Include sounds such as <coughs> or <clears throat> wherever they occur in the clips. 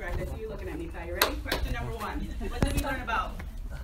correct. I see you looking at me, Ty. You ready? Question number one. What did we learn about?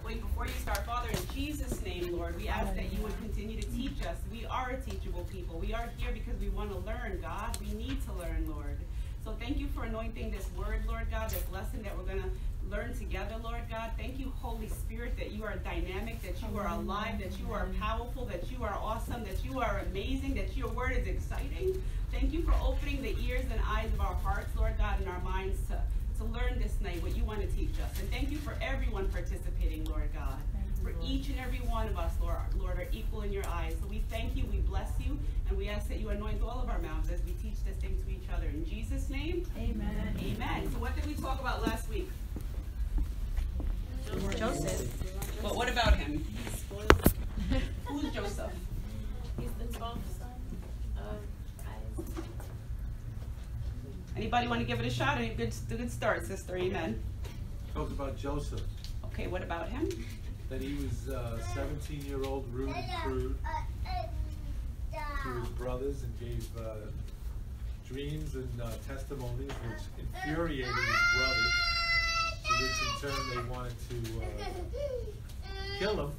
Wait, before you start, Father, in Jesus' name, Lord, we ask that you would continue to teach us. We are a teachable people. We are here because we want to learn, God. We need to learn, Lord. So thank you for anointing this word, Lord God, this lesson that we're going to learn together, Lord God. Thank you, Holy Spirit, that you are dynamic, that you are alive, that you are powerful, that you are awesome, that you are amazing, that your word is exciting. Thank you for opening the ears and eyes of our hearts, Lord God, and our minds to, to learn this night what you want to teach us. And thank you for everyone participating, Lord God. For each and every one of us, Lord, Lord, are equal in your eyes. So we thank you, we bless you, and we ask that you anoint all of our mouths as we teach this thing to each other. In Jesus' name, Amen. amen. So what did we talk about last week? Joseph. But what about him? Who's Joseph? He's the 12th son of Isaac. Anybody want to give it a shot? A good, good start, sister. Amen. Talks about Joseph, Okay, what about him? that he was a 17 year old rude and crude to his brothers and gave uh, dreams and uh, testimonies which infuriated his brothers, to which in turn they wanted to uh, kill him,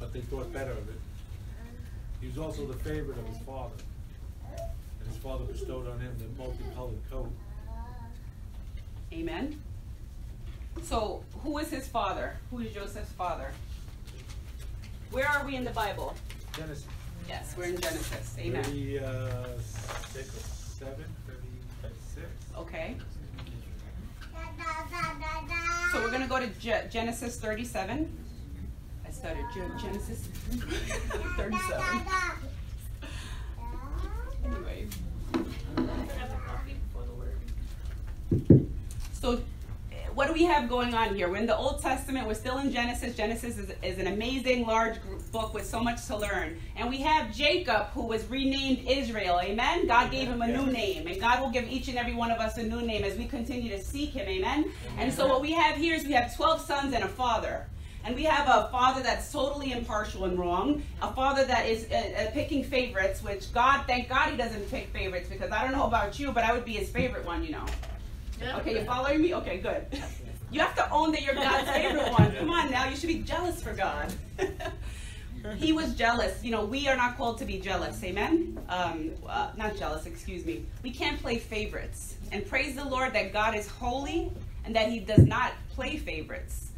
but they thought better of it. He was also the favorite of his father, and his father bestowed on him the multicolored coat. Amen. So, who is his father? Who is Joseph's father? Where are we in the Bible? Genesis Yes, we're in Genesis. Amen. 36 uh, or 7, 36. Okay. So we're gonna go to Ge- Genesis 37. I started Ge- Genesis <laughs> 37. Anyway. So, what do we have going on here? We're in the Old Testament. We're still in Genesis. Genesis is, is an amazing, large book with so much to learn. And we have Jacob, who was renamed Israel. Amen? God gave him a new name. And God will give each and every one of us a new name as we continue to seek him. Amen? And so, what we have here is we have 12 sons and a father. And we have a father that's totally impartial and wrong. A father that is uh, uh, picking favorites, which God, thank God he doesn't pick favorites because I don't know about you, but I would be his favorite one, you know. Okay, you're following me? Okay, good. You have to own that you're God's favorite one. Come on now, you should be jealous for God. <laughs> he was jealous. You know, we are not called to be jealous. Amen? Um, uh, not jealous, excuse me. We can't play favorites. And praise the Lord that God is holy and that he does not play favorites.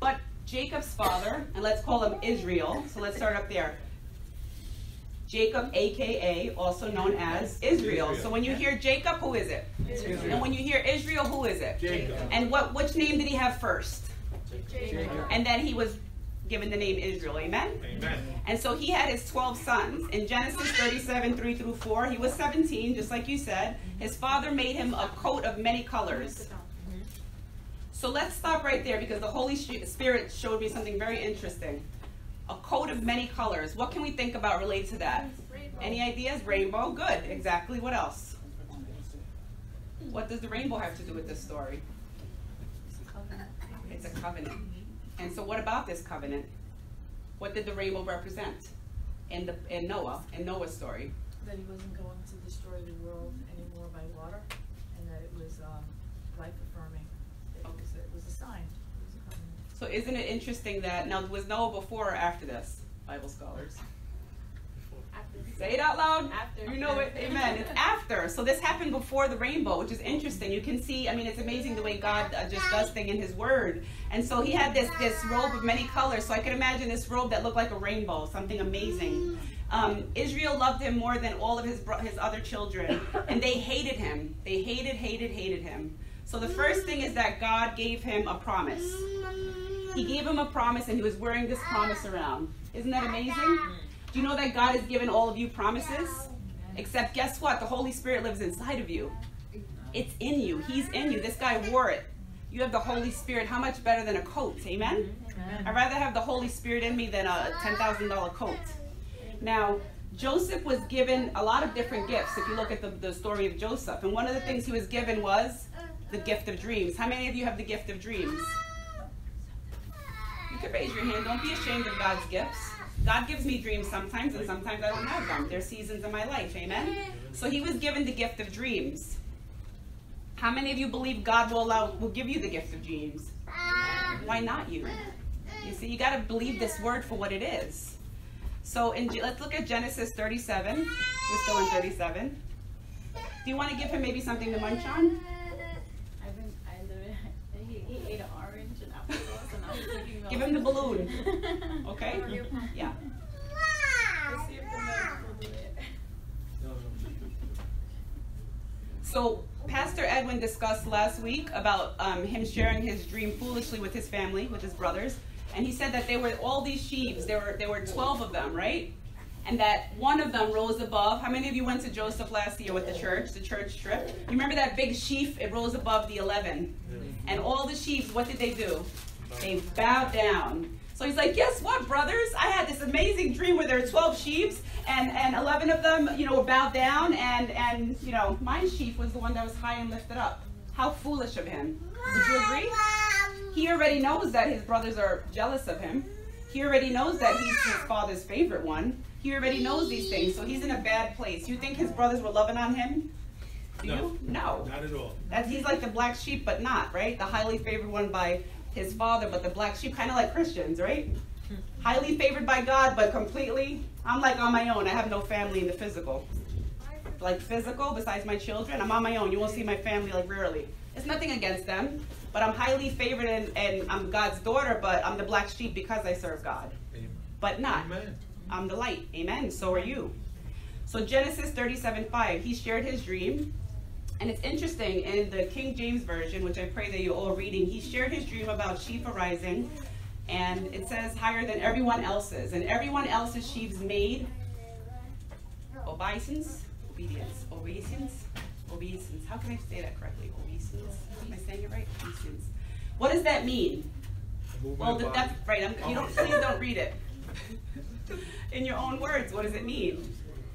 But Jacob's father, and let's call him Israel. So let's start up there. Jacob, aka also known as Israel. So when you hear Jacob, who is it? And when you hear Israel, who is it? Jacob. And what which name did he have first? Jacob. And then he was given the name Israel. Amen? Amen. And so he had his 12 sons. In Genesis 37, 3 through 4, he was 17, just like you said. His father made him a coat of many colors. So let's stop right there because the Holy Spirit showed me something very interesting. A coat of many colors. What can we think about related to that? Any ideas? Rainbow. Good. Exactly. What else? What does the rainbow have to do with this story? It's a covenant. And so what about this covenant? What did the rainbow represent in the in Noah, in Noah's story? That he wasn't going to destroy the world anymore by water, and that it was um, life affirming. It was, it was a sign. It was a covenant. So isn't it interesting that now was Noah before or after this? Bible scholars. Say it out loud. After. You know it. Amen. It's after. So this happened before the rainbow, which is interesting. You can see. I mean, it's amazing the way God uh, just does things in His Word. And so He had this this robe of many colors. So I can imagine this robe that looked like a rainbow, something amazing. Um, Israel loved him more than all of his his other children, and they hated him. They hated, hated, hated him. So the first thing is that God gave him a promise. He gave him a promise, and he was wearing this promise around. Isn't that amazing? Do you know that God has given all of you promises? Except, guess what? The Holy Spirit lives inside of you. It's in you. He's in you. This guy wore it. You have the Holy Spirit. How much better than a coat? Amen? I'd rather have the Holy Spirit in me than a $10,000 coat. Now, Joseph was given a lot of different gifts if you look at the, the story of Joseph. And one of the things he was given was the gift of dreams. How many of you have the gift of dreams? Can raise your hand. Don't be ashamed of God's gifts. God gives me dreams sometimes, and sometimes I don't have them. There's seasons in my life. Amen? So he was given the gift of dreams. How How many of you believe God will allow will give you the gift of dreams? Why not you? You see, you got to believe this word for what it is. So in, let's look at Genesis 37. We're still in 37. Do you want to give him maybe something to munch on? I've been, I literally, he, he ate an orange and applesauce and I was thinking about. Give him the balloon. <laughs> Okay? Yeah. Let's see if the milk will do it. No, no. So Pastor Edwin discussed last week about um, him sharing his dream foolishly with his family, with his brothers, and he said that there were all these sheaves. There were there were twelve of them, right? And that one of them rose above. How many of you went to Joseph last year with the church, the church trip? You remember that big sheaf? It rose above the eleven, and all the sheaves. What did they do? They bowed down. So he's like, guess what, brothers? I had this amazing dream where there were 12 sheaves and, and 11 of them, you know, were bowed down and, and, you know, my sheaf was the one that was high and lifted up. How foolish of him. Would you agree? He already knows that his brothers are jealous of him. He already knows that he's his father's favorite one. He already knows these things, so he's in a bad place. You think his brothers were loving on him? Do No. you? No. Not at all. That he's like the black sheep, but not right. The highly favored one by his father, but the black sheep, kind of like Christians, right? Hmm. Highly favored by God, but completely. I'm like on my own. I have no family in the physical. Like physical, besides my children, I'm on my own. You won't see my family like rarely. It's nothing against them, but I'm highly favored and, and I'm God's daughter, but I'm the black sheep because I serve God. Amen. But not. Amen. I'm the light. Amen. So are you. So Genesis 37 5, he shared his dream. And it's interesting in the King James Version, which I pray that you're all reading, he shared his dream about sheep arising. And it says higher than everyone else's. And everyone else's sheep's made obeisance, obedience, obeisance, obeisance. How can I say that correctly? Obeisance. Am I saying it right? Obeisance. What does that mean? I move my Well, that's right. I'm, you don't, please don't read it. <laughs> In your own words, what does it mean?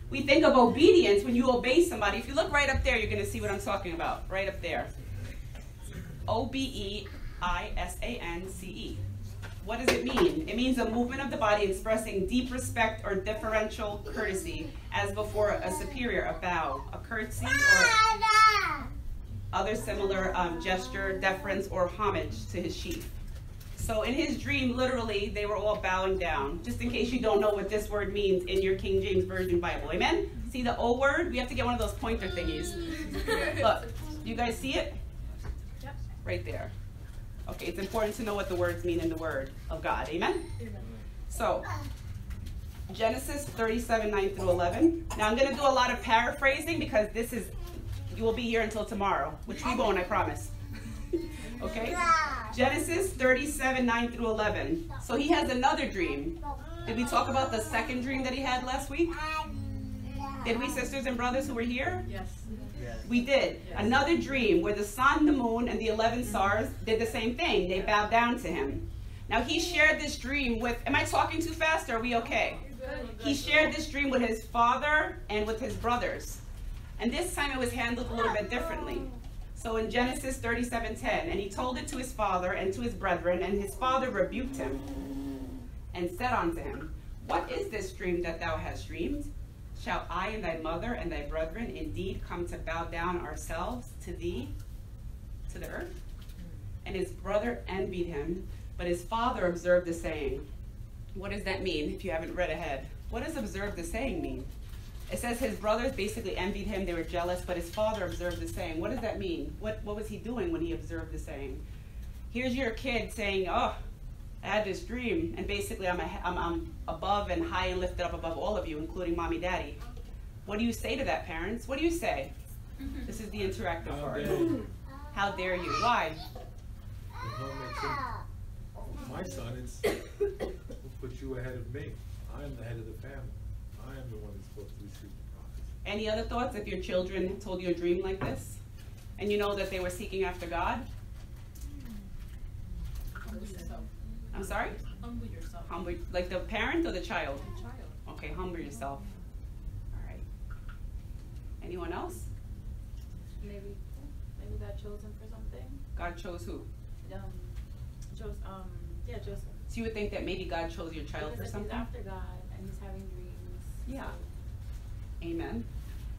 We think of obedience when you obey somebody. If you look right up there, you're going to see what I'm talking about. Right up there. O B E I S A N C E. What does it mean? It means a movement of the body expressing deep respect or deferential courtesy as before a superior, a bow, a curtsy, or other similar um, gesture, deference, or homage to his chief. So in his dream, literally, they were all bowing down. Just in case you don't know what this word means in your King James Version Bible. Amen? See the O word? We have to get one of those pointer thingies. <laughs> Look, do you guys see it? Yep. Right there. Okay, it's important to know what the words mean in the Word of God. Amen? So, Genesis 37, 9 through 11. Now, I'm going to do a lot of paraphrasing because this is, you will be here until tomorrow, which we won't, I promise. <laughs> okay? Genesis 37, 9 through 11. So, he has another dream. Did we talk about the second dream that he had last week? Did we, sisters and brothers who were here? Yes. We did. Another dream where the sun, the moon, and the 11 stars did the same thing. They bowed down to him. Now, he shared this dream with, am I talking too fast or are we okay? He shared this dream with his father and with his brothers. And this time it was handled a little bit differently. So in Genesis 37:10, and he told it to his father and to his brethren, and his father rebuked him and said unto him, What is this dream that thou hast dreamed? Shall I and thy mother and thy brethren indeed come to bow down ourselves to thee, to the earth? And his brother envied him, but his father observed the saying. What does that mean if you haven't read ahead? What does observe the saying mean? It says his brothers basically envied him, they were jealous, but his father observed the saying. What does that mean? What, what was he doing when he observed the saying? Here's your kid saying, Oh, I had this dream, and basically I'm, a, I'm, I'm above and high and lifted up above all of you, including mommy, daddy. What do you say to that, parents? What do you say? This is the interactive How part. dare. How dare you? Why? The home makes it- My son, it's, <coughs> we'll put you ahead of me. I am the head of the family. I am the one that's supposed to receive the prize. Any other thoughts if your children told you a dream like this? And you know that they were seeking after God? Humble yourself. I'm sorry? Humble yourself. Humble, like the parent or the child? The Child. Okay, humble yourself. All right. Anyone else? Maybe, maybe God chose him for something. God chose who? Um, Joseph, um, yeah, Joseph. So you would think that maybe God chose your child for Because if something? He's after God and he's having dreams. Yeah. Amen.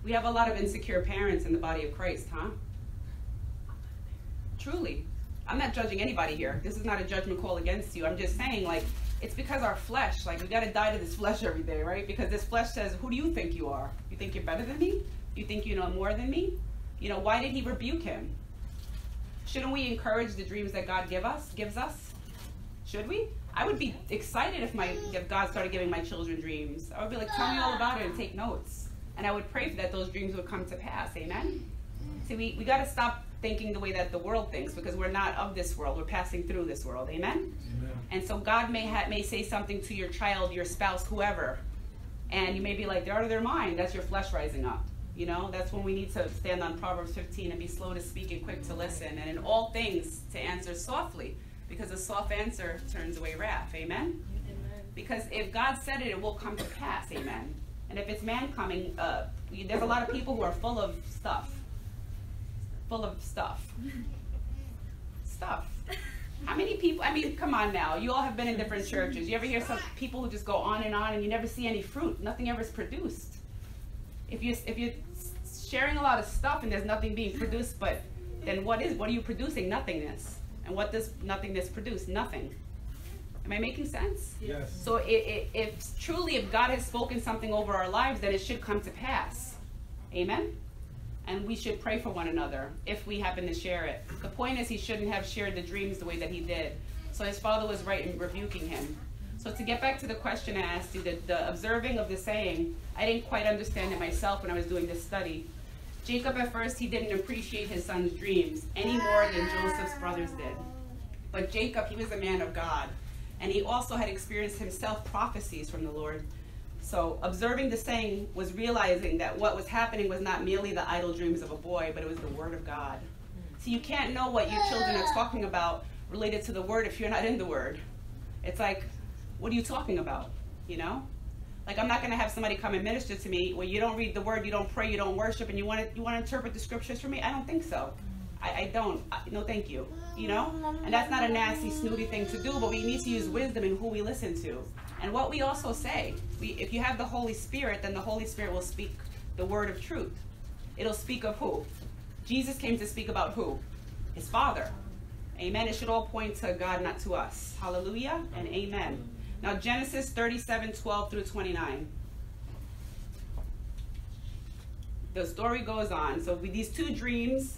We have a lot of insecure parents in the body of Christ, huh? Truly. I'm not judging anybody here. This is not a judgment call against you. I'm just saying, like, it's because our flesh, like, we got to die to this flesh every day, right? Because this flesh says, Who do you think you are? You think you're better than me? You think you know more than me? You know, why did he rebuke him? Shouldn't we encourage the dreams that God give us, gives us? Should we? I would be excited if my if God started giving my children dreams. I would be like, tell me all about it and take notes. And I would pray for that those dreams would come to pass. Amen. See, we, we got to stop thinking the way that the world thinks because we're not of this world. We're passing through this world. Amen. Amen. And so God may ha- may say something to your child, your spouse, whoever, and you may be like, they're out of their mind. That's your flesh rising up. You know, that's when we need to stand on Proverbs 15 and be slow to speak and quick to listen, and in all things to answer softly, because a soft answer turns away wrath. Amen. Amen. Because if God said it, it will come to pass. Amen. And if it's man coming, uh, we- there's a lot of people who are full of stuff. Full of stuff. Stuff. How many people? I mean, come on now. You all have been in different churches. You ever hear some people who just go on and on, and you never see any fruit? Nothing ever is produced. If you if you're sharing a lot of stuff and there's nothing being produced, but then what is what are you producing? Nothingness. And what does nothingness produce? Nothing. Am I making sense? Yes. So it, it, if truly, if God has spoken something over our lives, then it should come to pass. Amen? And we should pray for one another if we happen to share it. The point is, he shouldn't have shared the dreams the way that he did. So his father was right in rebuking him. So to get back to the question I asked you, the, the observing of the saying, I didn't quite understand it myself when I was doing this study. Jacob at first he didn't appreciate his son's dreams any more than Joseph's brothers did. But Jacob, he was a man of God, and he also had experienced himself prophecies from the Lord. So observing the saying was realizing that what was happening was not merely the idle dreams of a boy, but it was the word of God. So you can't know what your children are talking about related to the word if you're not in the word. It's like, what are you talking about? You know? Like I'm not gonna have somebody come and minister to me where you don't read the word, you don't pray, you don't worship, and you want to you want to interpret the scriptures for me. I don't think so. I, I don't. I, no, thank you. You know, and that's not a nasty, snooty thing to do. But we need to use wisdom in who we listen to, and what we also say. We, if you have the Holy Spirit, then the Holy Spirit will speak the word of truth. It'll speak of who? Jesus came to speak about who? His Father. Amen. It should all point to God, not to us. Hallelujah and amen. Now, Genesis 37 12 through 29. The story goes on. So, with these two dreams,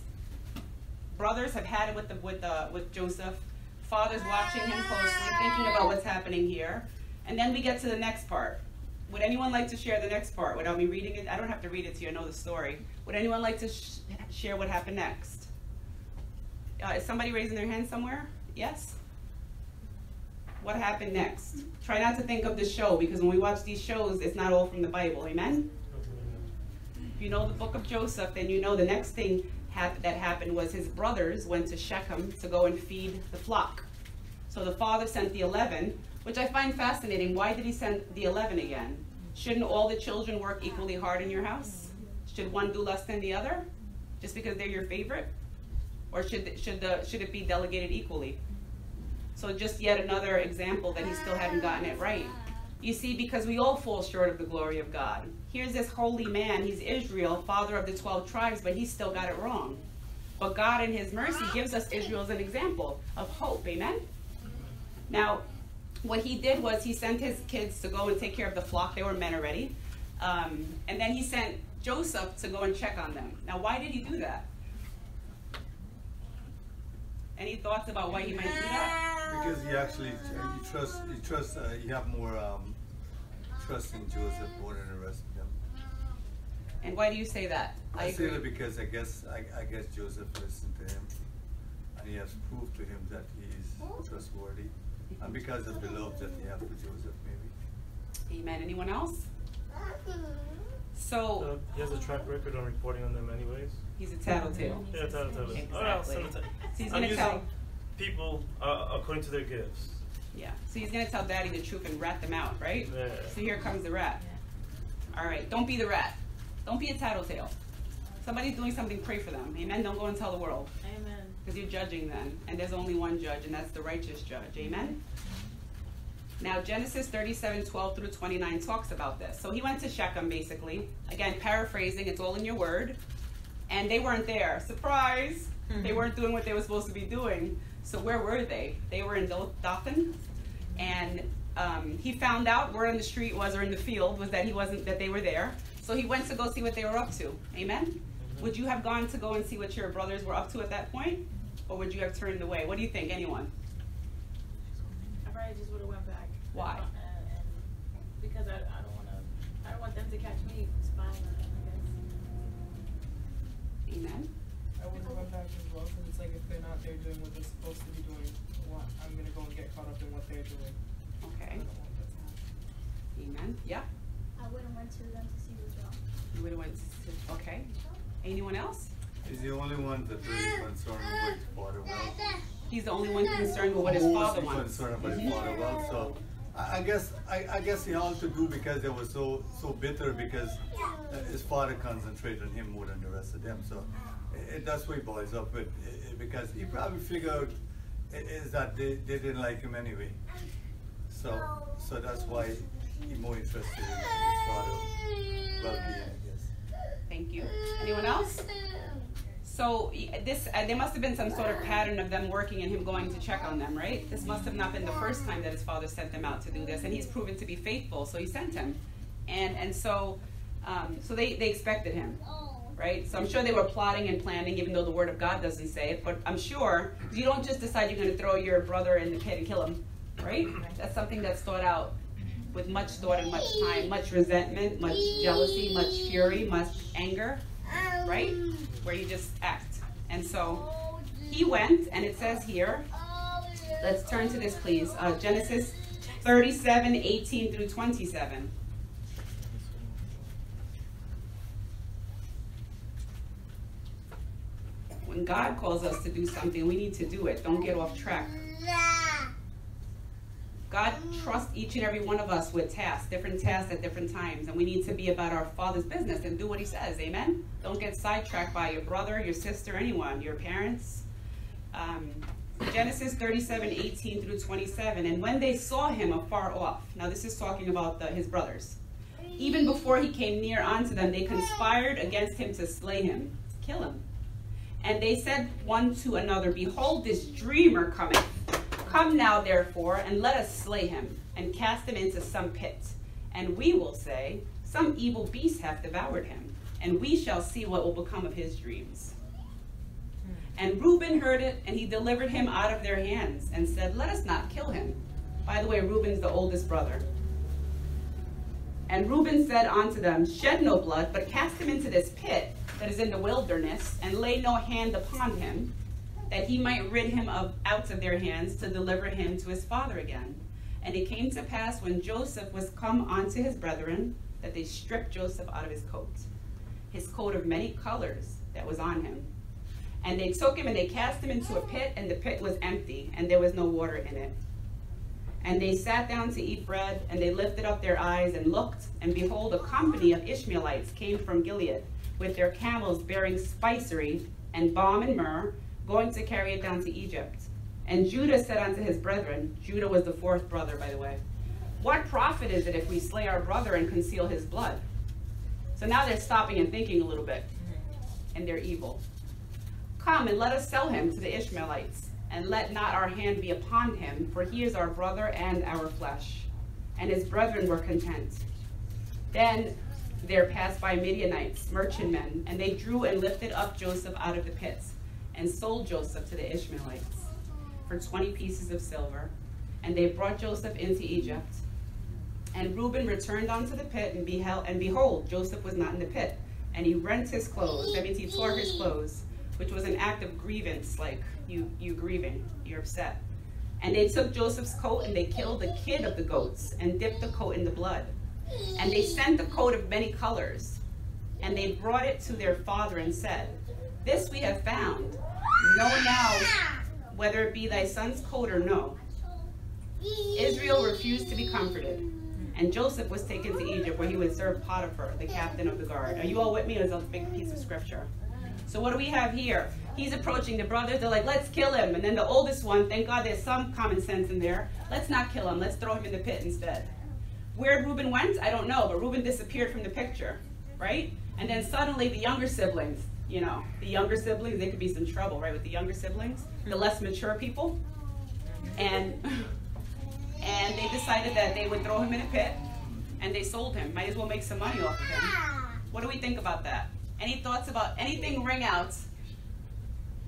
brothers have had it with, the, with, the, with Joseph. Father's watching him closely, thinking about what's happening here. And then we get to the next part. Would anyone like to share the next part without me reading it? I don't have to read it to you, I know the story. Would anyone like to sh- share what happened next? Uh, is somebody raising their hand somewhere? Yes? What happened next? Try not to think of the show because when we watch these shows, it's not all from the Bible. Amen? If you know the book of Joseph, then you know the next thing hap- that happened was his brothers went to Shechem to go and feed the flock. So the father sent the 11, which I find fascinating. Why did he send the 11 again? Shouldn't all the children work equally hard in your house? Should one do less than the other? Just because they're your favorite? Or should, should, the, should it be delegated equally? So just yet another example that he still hadn't gotten it right. You see, because we all fall short of the glory of God. Here's this holy man, he's Israel, father of the 12 tribes, but he still got it wrong. But God, in his mercy, gives us Israel as an example of hope. Amen? Now, what he did was he sent his kids to go and take care of the flock. They were men already. Um, and then he sent Joseph to go and check on them. Now, why did he do that? Any thoughts about why he might do that? Because he actually, he trusts, he trusts, uh, you have more, um, trust in Joseph more than the rest of them. And why do you say that? I I say that because I guess, I, I guess Joseph listened to him, and he has proved to him that he's trustworthy, and because of the love that he has for Joseph, maybe. Amen. Anyone else? So So he has a track record on reporting on them, anyways. he's a tattletale. Yeah, tell tell. Exactly. All right, so tell- So he's I'm gonna using tell. people uh, according to their gifts. Yeah. So he's gonna tell Daddy the truth and rat them out, right? Yeah. So here comes the rat. All right. Don't be the rat. Don't be a tattletale. Somebody's doing something, pray for them. Amen. Don't go and tell the world. Amen. Because you're judging them. And there's only one judge, and that's the righteous judge. Amen? Now, Genesis 37 12 through 29 talks about this. So he went to Shechem, basically. Again, paraphrasing, it's all in your word. And they weren't there. Surprise! They weren't doing what they were supposed to be doing. So where were they? They were in Do- Dothan, and um, he found out where on the street was or in the field was that he wasn't that they were there. So he went to go see what they were up to. Amen. Would you have gone to go and see what your brothers were up to at that point, or would you have turned away? What do you think, anyone? I probably just would've went back. Why? And, and, because I, I don't wanna, I don't want them to catch me spying on them, I guess. Amen. I would have went back as well, cause it's like if they're not there doing what they're supposed to be doing, what, I'm gonna go and get caught up in what they're doing. I Okay. don't want that to happen. Amen. Yeah. I wouldn't went to them to see what's wrong. You would have went. To, okay. Anyone else? He's the only one that really concerned with father well. He's the only one concerned with what his father Mostly wants. concerned about his father mm-hmm. well, so I, I guess, I, I guess he had to do because they were so, so bitter because his father concentrated on him more than the rest of them, so i does that's boys up with, i- i- because he probably figured i- is that they, they didn't like him anyway. So, so that's why he more interested in his father well-being, I guess. Thank you. Anyone else? So this, uh, there must have been some sort of pattern of them working and him going to check on them, right? This must have not been the first time that his father sent them out to do this, and he's proven to be faithful, so he sent him. And and so, um, so they they expected him, right? So I'm sure they were plotting and planning, even though the Word of God doesn't say it. But I'm sure you don't just decide you're going to throw your brother in the pit and kill him, right? That's something that's thought out with much thought and much time, much resentment, much jealousy, much fury, much anger, right? Where you just act. And so he went, and it says here, let's turn to this, please. Uh, Genesis 37, 18 through 27. When God calls us to do something, we need to do it. Don't get off track. God trusts each and every one of us with tasks, different tasks at different times, and we need to be about our Father's business and do what He says. Amen? Don't get sidetracked by your brother, your sister, anyone, your parents. Um, Genesis 37, 18 through 27. And when they saw him afar off, now this is talking about the, his brothers, even before he came near unto them, they conspired against him to slay him, kill him. And they said one to another, Behold, this dreamer cometh. Come now, therefore, and let us slay him, and cast him into some pit. And we will say, Some evil beast hath devoured him, and we shall see what will become of his dreams. Hmm. And Reuben heard it, and he delivered him out of their hands, and said, Let us not kill him. By the way, Reuben's the oldest brother. And Reuben said unto them, Shed no blood, but cast him into this pit that is in the wilderness, and lay no hand upon him, that he might rid him of out of their hands to deliver him to his father again. And it came to pass when Joseph was come unto his brethren, that they stripped Joseph out of his coat, his coat of many colors that was on him. And they took him and they cast him into a pit, and the pit was empty, and there was no water in it. And they sat down to eat bread, and they lifted up their eyes and looked, and behold, a company of Ishmaelites came from Gilead, with their camels bearing spicery and balm and myrrh, going to carry it down to Egypt. And Judah said unto his brethren, Judah was the fourth brother, by the way, What profit is it if we slay our brother and conceal his blood? So now they're stopping and thinking a little bit, and they're evil. Come and let us sell him to the Ishmaelites, and let not our hand be upon him, for he is our brother and our flesh. And his brethren were content. Then there passed by Midianites, merchantmen, and they drew and lifted up Joseph out of the pits, and sold Joseph to the Ishmaelites for twenty pieces of silver. And they brought Joseph into Egypt. And Reuben returned unto the pit, and beheld, and behold, Joseph was not in the pit. And he rent his clothes, that means he tore his clothes, which was an act of grievance, like you you grieving, you're upset. And they took Joseph's coat and they killed the kid of the goats and dipped the coat in the blood. And they sent the coat of many colors. And they brought it to their father and said, This we have found. Know now whether it be thy son's coat or no. Israel refused to be comforted. And Joseph was taken to Egypt where he would serve Potiphar, the captain of the guard. Are you all with me? It's a big piece of scripture. So what do we have here? He's approaching the brothers. They're like, let's kill him. And then the oldest one, thank God there's some common sense in there. Let's not kill him. Let's throw him in the pit instead. Where Reuben went, I don't know, but Reuben disappeared from the picture, right? And then suddenly the younger siblings, you know, the younger siblings, there could be some trouble, right, with the younger siblings, the less mature people. And <laughs> and they decided that they would throw him in a pit and they sold him. Might as well make some money off of him. What do we think about that? Any thoughts about anything ring out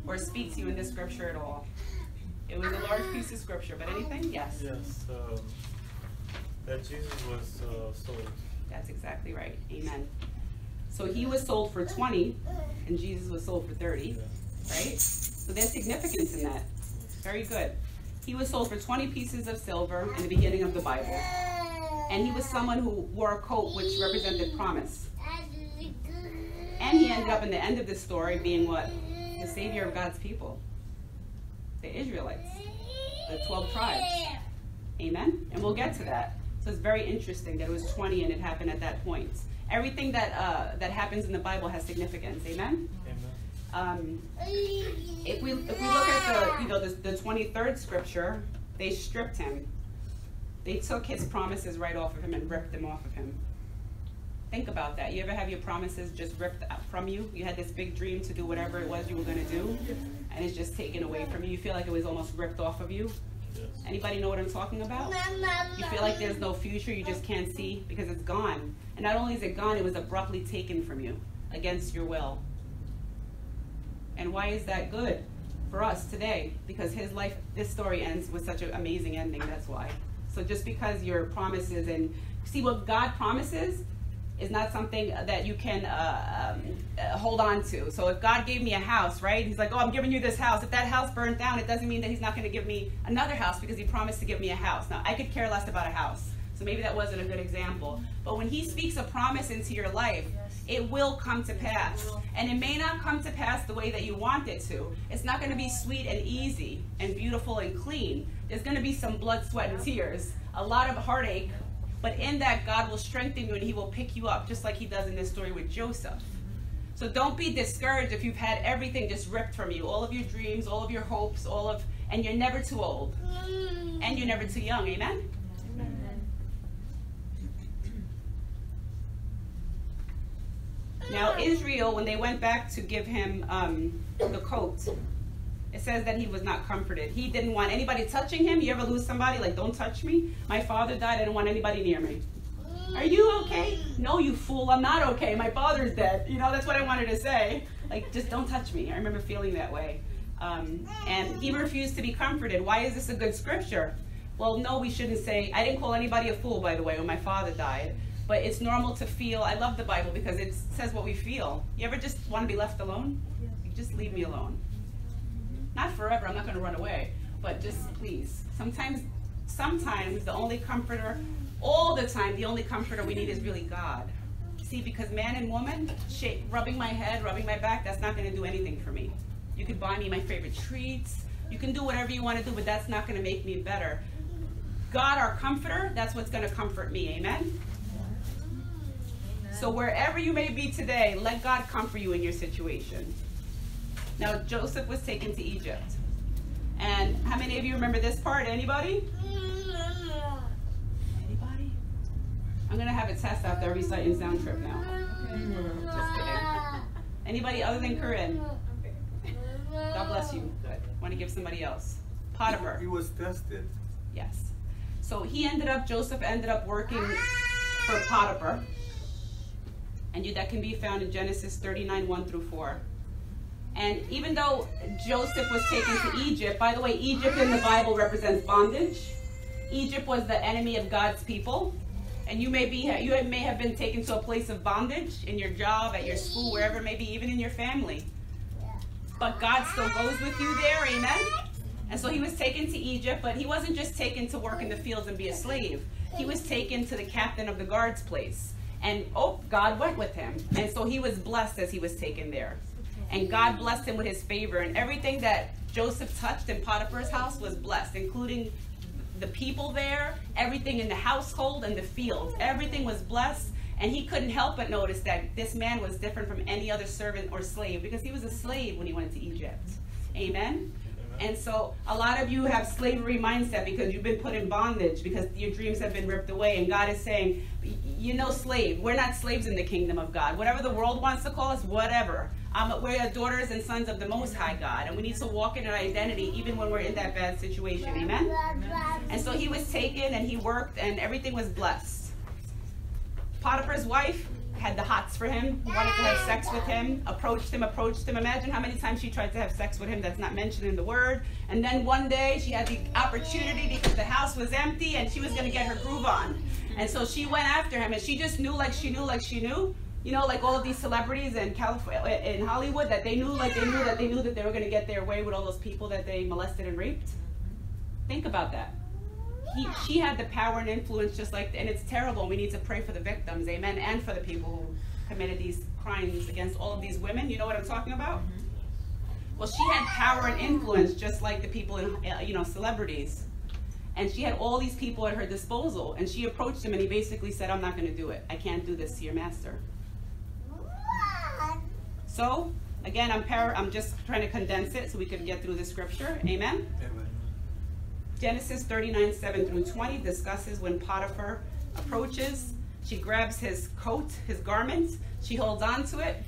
or speak to you in this scripture at all? It was a large piece of scripture, but anything? Yes. Yes, um, that Jesus was uh, sold. That's exactly right. Amen. So he was sold for 20 and Jesus was sold for 30, right? So there's significance in that. Very good. He was sold for 20 pieces of silver in the beginning of the Bible. And he was someone who wore a coat which represented promise. And he ended up in the end of the story being what? The savior of God's people. The Israelites. The 12 tribes. Amen? And we'll get to that. So it's very interesting that it was 20 and it happened at that point. Everything that uh, that happens in the Bible has significance. Amen? Amen. Um, if we if we look at the you know the, the 23rd scripture, they stripped him. They took his promises right off of him and ripped them off of him. Think about that. You ever have your promises just ripped from you? You had this big dream to do whatever it was you were going to do, and it's just taken away from you. You feel like it was almost ripped off of you. Yes. Anybody know what I'm talking about? You feel like there's no future, you just can't see because it's gone. And not only is it gone, it was abruptly taken from you against your will. And why is that good for us today? Because his life, this story ends with such an amazing ending, that's why. So just because your promises and see what God promises is not something that you can uh, um, uh, hold on to. So if God gave me a house, right? He's like, oh, I'm giving you this house. If that house burned down, it doesn't mean that He's not going to give me another house because He promised to give me a house. Now, I could care less about a house. So maybe that wasn't a good example. But when He speaks a promise into your life, it will come to pass. And it may not come to pass the way that you want it to. It's not going to be sweet and easy and beautiful and clean. There's going to be some blood, sweat, and tears, a lot of heartache, but in that, God will strengthen you and He will pick you up, just like He does in this story with Joseph. So don't be discouraged if you've had everything just ripped from you all of your dreams, all of your hopes, all of, and you're never too old. And you're never too young. Amen? Now, Israel, when they went back to give him um, the coat, it says that he was not comforted. He didn't want anybody touching him. You ever lose somebody? Like, don't touch me. My father died. I didn't want anybody near me. Are you okay? No, you fool. I'm not okay. My father's dead. You know, that's what I wanted to say. Like, just don't touch me. I remember feeling that way. Um, and he refused to be comforted. Why is this a good scripture? Well, no, we shouldn't say, I didn't call anybody a fool, by the way, when my father died. But it's normal to feel, I love the Bible because it says what we feel. You ever just want to be left alone? You just leave me alone. Not forever, I'm not going to run away, but just please. Sometimes, sometimes the only comforter, all the time, the only comforter we need is really God. See, because man and woman, shake, rubbing my head, rubbing my back, that's not going to do anything for me. You could buy me my favorite treats. You can do whatever you want to do, but that's not going to make me better. God, our comforter, that's what's going to comfort me. Amen? So wherever you may be today, let God comfort you in your situation. Now Joseph was taken to Egypt. And how many of you remember this part? Anybody? Anybody? I'm gonna have a test after every sight and sound trip now. Just kidding. Anybody other than Corinne? God bless you. Good. Want to give somebody else? Potiphar. He was tested. Yes. So he ended up, Joseph ended up working for Potiphar. And you, that can be found in Genesis 39, 1 through 4. And even though Joseph was taken to Egypt, by the way, Egypt in the Bible represents bondage. Egypt was the enemy of God's people. And you may be you may have been taken to a place of bondage in your job, at your school, wherever it may be, even in your family. But God still goes with you there, amen? And so he was taken to Egypt, but he wasn't just taken to work in the fields and be a slave. He was taken to the captain of the guard's place. And oh, God went with him. And so he was blessed as he was taken there. And God blessed him with his favor. And everything that Joseph touched in Potiphar's house was blessed, including the people there, everything in the household and the fields. Everything was blessed. And he couldn't help but notice that this man was different from any other servant or slave because he was a slave when he went to Egypt. Amen? And so a lot of you have slavery mindset because you've been put in bondage because your dreams have been ripped away. And God is saying, you know, slave. We're not slaves in the kingdom of God. Whatever the world wants to call us, whatever. Um, we're daughters and sons of the Most High God, and we need to walk in our identity even when we're in that bad situation. Amen? And so he was taken and he worked, and everything was blessed. Potiphar's wife had the hots for him, wanted to have sex with him, approached him, approached him. Imagine how many times she tried to have sex with him that's not mentioned in the word. And then one day she had the opportunity because the house was empty and she was going to get her groove on. And so she went after him and she just knew like she knew like she knew. You know, like all of these celebrities in California, in Hollywood, that they knew, like they knew that they knew that they were going to get their way with all those people that they molested and raped. Think about that he, she had the power and influence just like, and it's terrible. We need to pray for the victims, amen, and for the people who committed these crimes against all of these women. You know what I'm talking about? Well, she had power and influence just like the people in, uh, you know, celebrities. And she had all these people at her disposal. And she approached him and he basically said, I'm not going to do it. I can't do this to your master. So, again, I'm, I'm just trying to condense it so we can get through the scripture. Amen? Amen. Genesis 39, 7 through 20 discusses when Potiphar approaches. She grabs his coat, his garments. She holds on to it.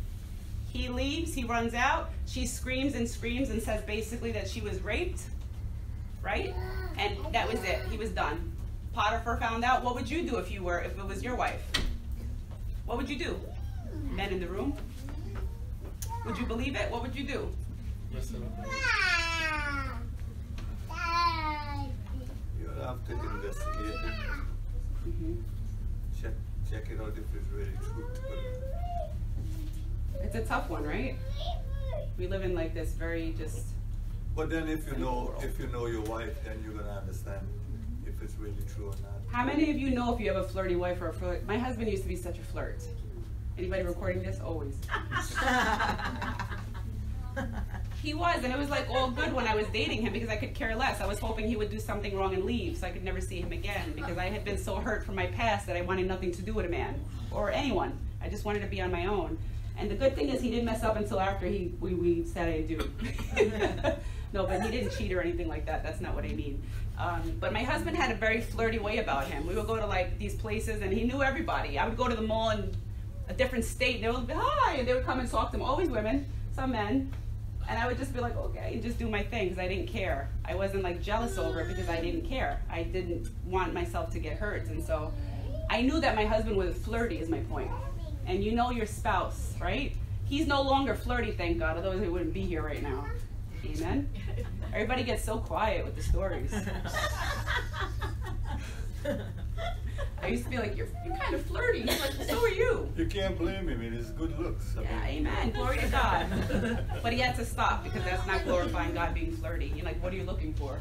He leaves. He runs out. She screams and screams and says basically that she was raped. Right? And that was it. He was done. Potiphar found out. What would you do if you were, if it was your wife? What would you do? Men in the room? Would you believe it? What would you do? Yes. You'll have to investigate it, hmm check, check it out if it's really true. It's a tough one, right? We live in like this very just. but then if you know, if you know your wife, then you're gonna understand if it's really true or not. How many of you know if you have a flirty wife or a flirt? My husband used to be such a flirt. Anybody recording this? Always. <laughs> He was, and it was like all good when I was dating him because I could care less. I was hoping he would do something wrong and leave so I could never see him again because I had been so hurt from my past that I wanted nothing to do with a man or anyone. I just wanted to be on my own. And the good thing is he didn't mess up until after he we, we said I do. <laughs> no, but he didn't cheat or anything like that. That's not what I mean. Um, but my husband had a very flirty way about him. We would go to like these places and he knew everybody. I would go to the mall in a different state and they would be hi and they would come and talk to him. Always women, some men. And I would just be like, okay, and just do my thing because I didn't care. I wasn't like jealous over it because I didn't care. I didn't want myself to get hurt. And so I knew that my husband was flirty, is my point. And you know your spouse, right? He's no longer flirty, thank God, otherwise he wouldn't be here right now. Amen? <laughs> Everybody gets so quiet with the stories. <laughs> <laughs> I used to be like, you're, you're kind of flirty. He's like, so are you. You can't blame him, it is good looks. I Yeah, mean- amen. Glory to God. <laughs> But he had to stop because that's not glorifying God being flirty. You're like, what are you looking for?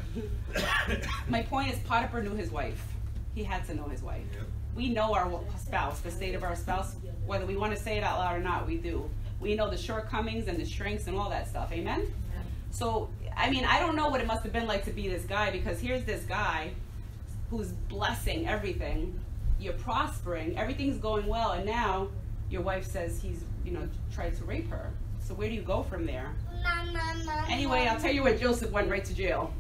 <coughs> My point is, Potiphar knew his wife. He had to know his wife. Yep. We know our spouse, the state of our spouse, whether we want to say it out loud or not, we do. We know the shortcomings and the strengths and all that stuff. Amen? So, I mean, I don't know what it must have been like to be this guy because here's this guy who's blessing everything. You're prospering, everything's going well, and now your wife says he's, you know, tried to rape her. So where do you go from there? Anyway, I'll tell you where Joseph went right to jail.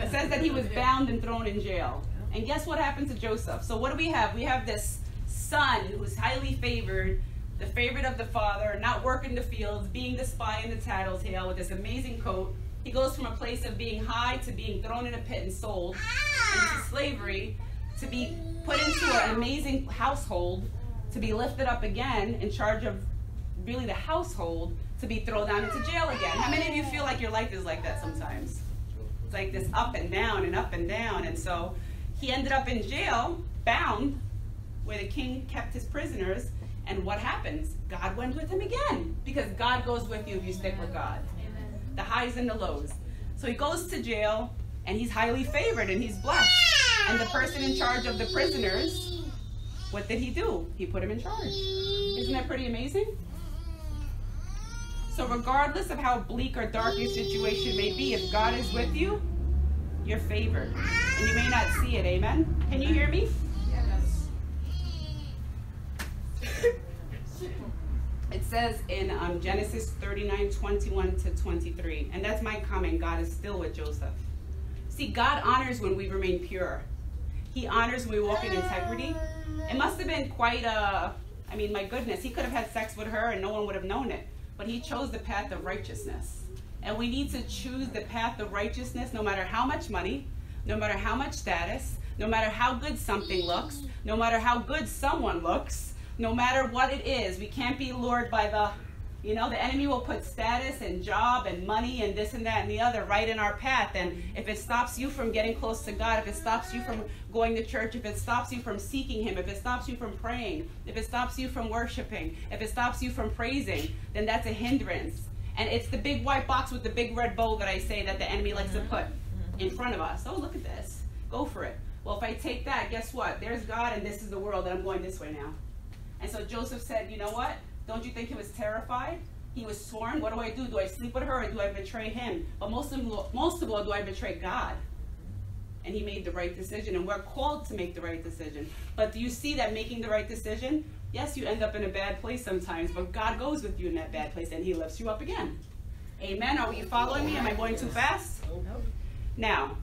It says that he was bound and thrown in jail. And guess what happened to Joseph? So what do we have? We have this son who's highly favored, the favorite of the father, not working the fields, being the spy in the tattletale with this amazing coat. He goes from a place of being high to being thrown in a pit and sold ah! into slavery to be put into an amazing household to be lifted up again in charge of really the household to be thrown down into jail again. How many of you feel like your life is like that sometimes? It's like this up and down and up and down. And so he ended up in jail, bound, where the king kept his prisoners. And what happens? God went with him again because God goes with you if you stick with God. The highs and the lows. So he goes to jail and he's highly favored and he's blessed. And the person in charge of the prisoners, what did he do? He put him in charge. Isn't that pretty amazing? So, regardless of how bleak or dark your situation may be, if God is with you, you're favored. And you may not see it. Amen? Can you hear me? Yes. It says in um, Genesis 39 21 to 23, and that's my comment God is still with Joseph. See, God honors when we remain pure, He honors when we walk in integrity. It must have been quite a, I mean, my goodness, he could have had sex with her and no one would have known it. but he chose the path of righteousness. And we need to choose the path of righteousness no matter how much money, no matter how much status, no matter how good something looks, no matter how good someone looks, no matter what it is. We can't be lured by the, you know, the enemy will put status and job and money and this and that and the other right in our path. And if it stops you from getting close to God, if it stops you from going to church, if it stops you from seeking Him, if it stops you from praying, if it stops you from worshiping, if it stops you from praising, then that's a hindrance. And it's the big white box with the big red bow that I say that the enemy likes to mm-hmm. put in mm-hmm. front of us. Oh, look at this. Go for it. Well, if I take that, guess what? There's God and this is the world, and I'm going this way now. And so Joseph said, You know what? Don't you think he was terrified? He was sworn. What do I do? Do I sleep with her or do I betray him? But most of, all, most of all, do I betray God? And he made the right decision, and we're called to make the right decision. But do you see that making the right decision? Yes, you end up in a bad place sometimes, but God goes with you in that bad place and he lifts you up again. Amen. Are you following me? Am I going too fast? Now,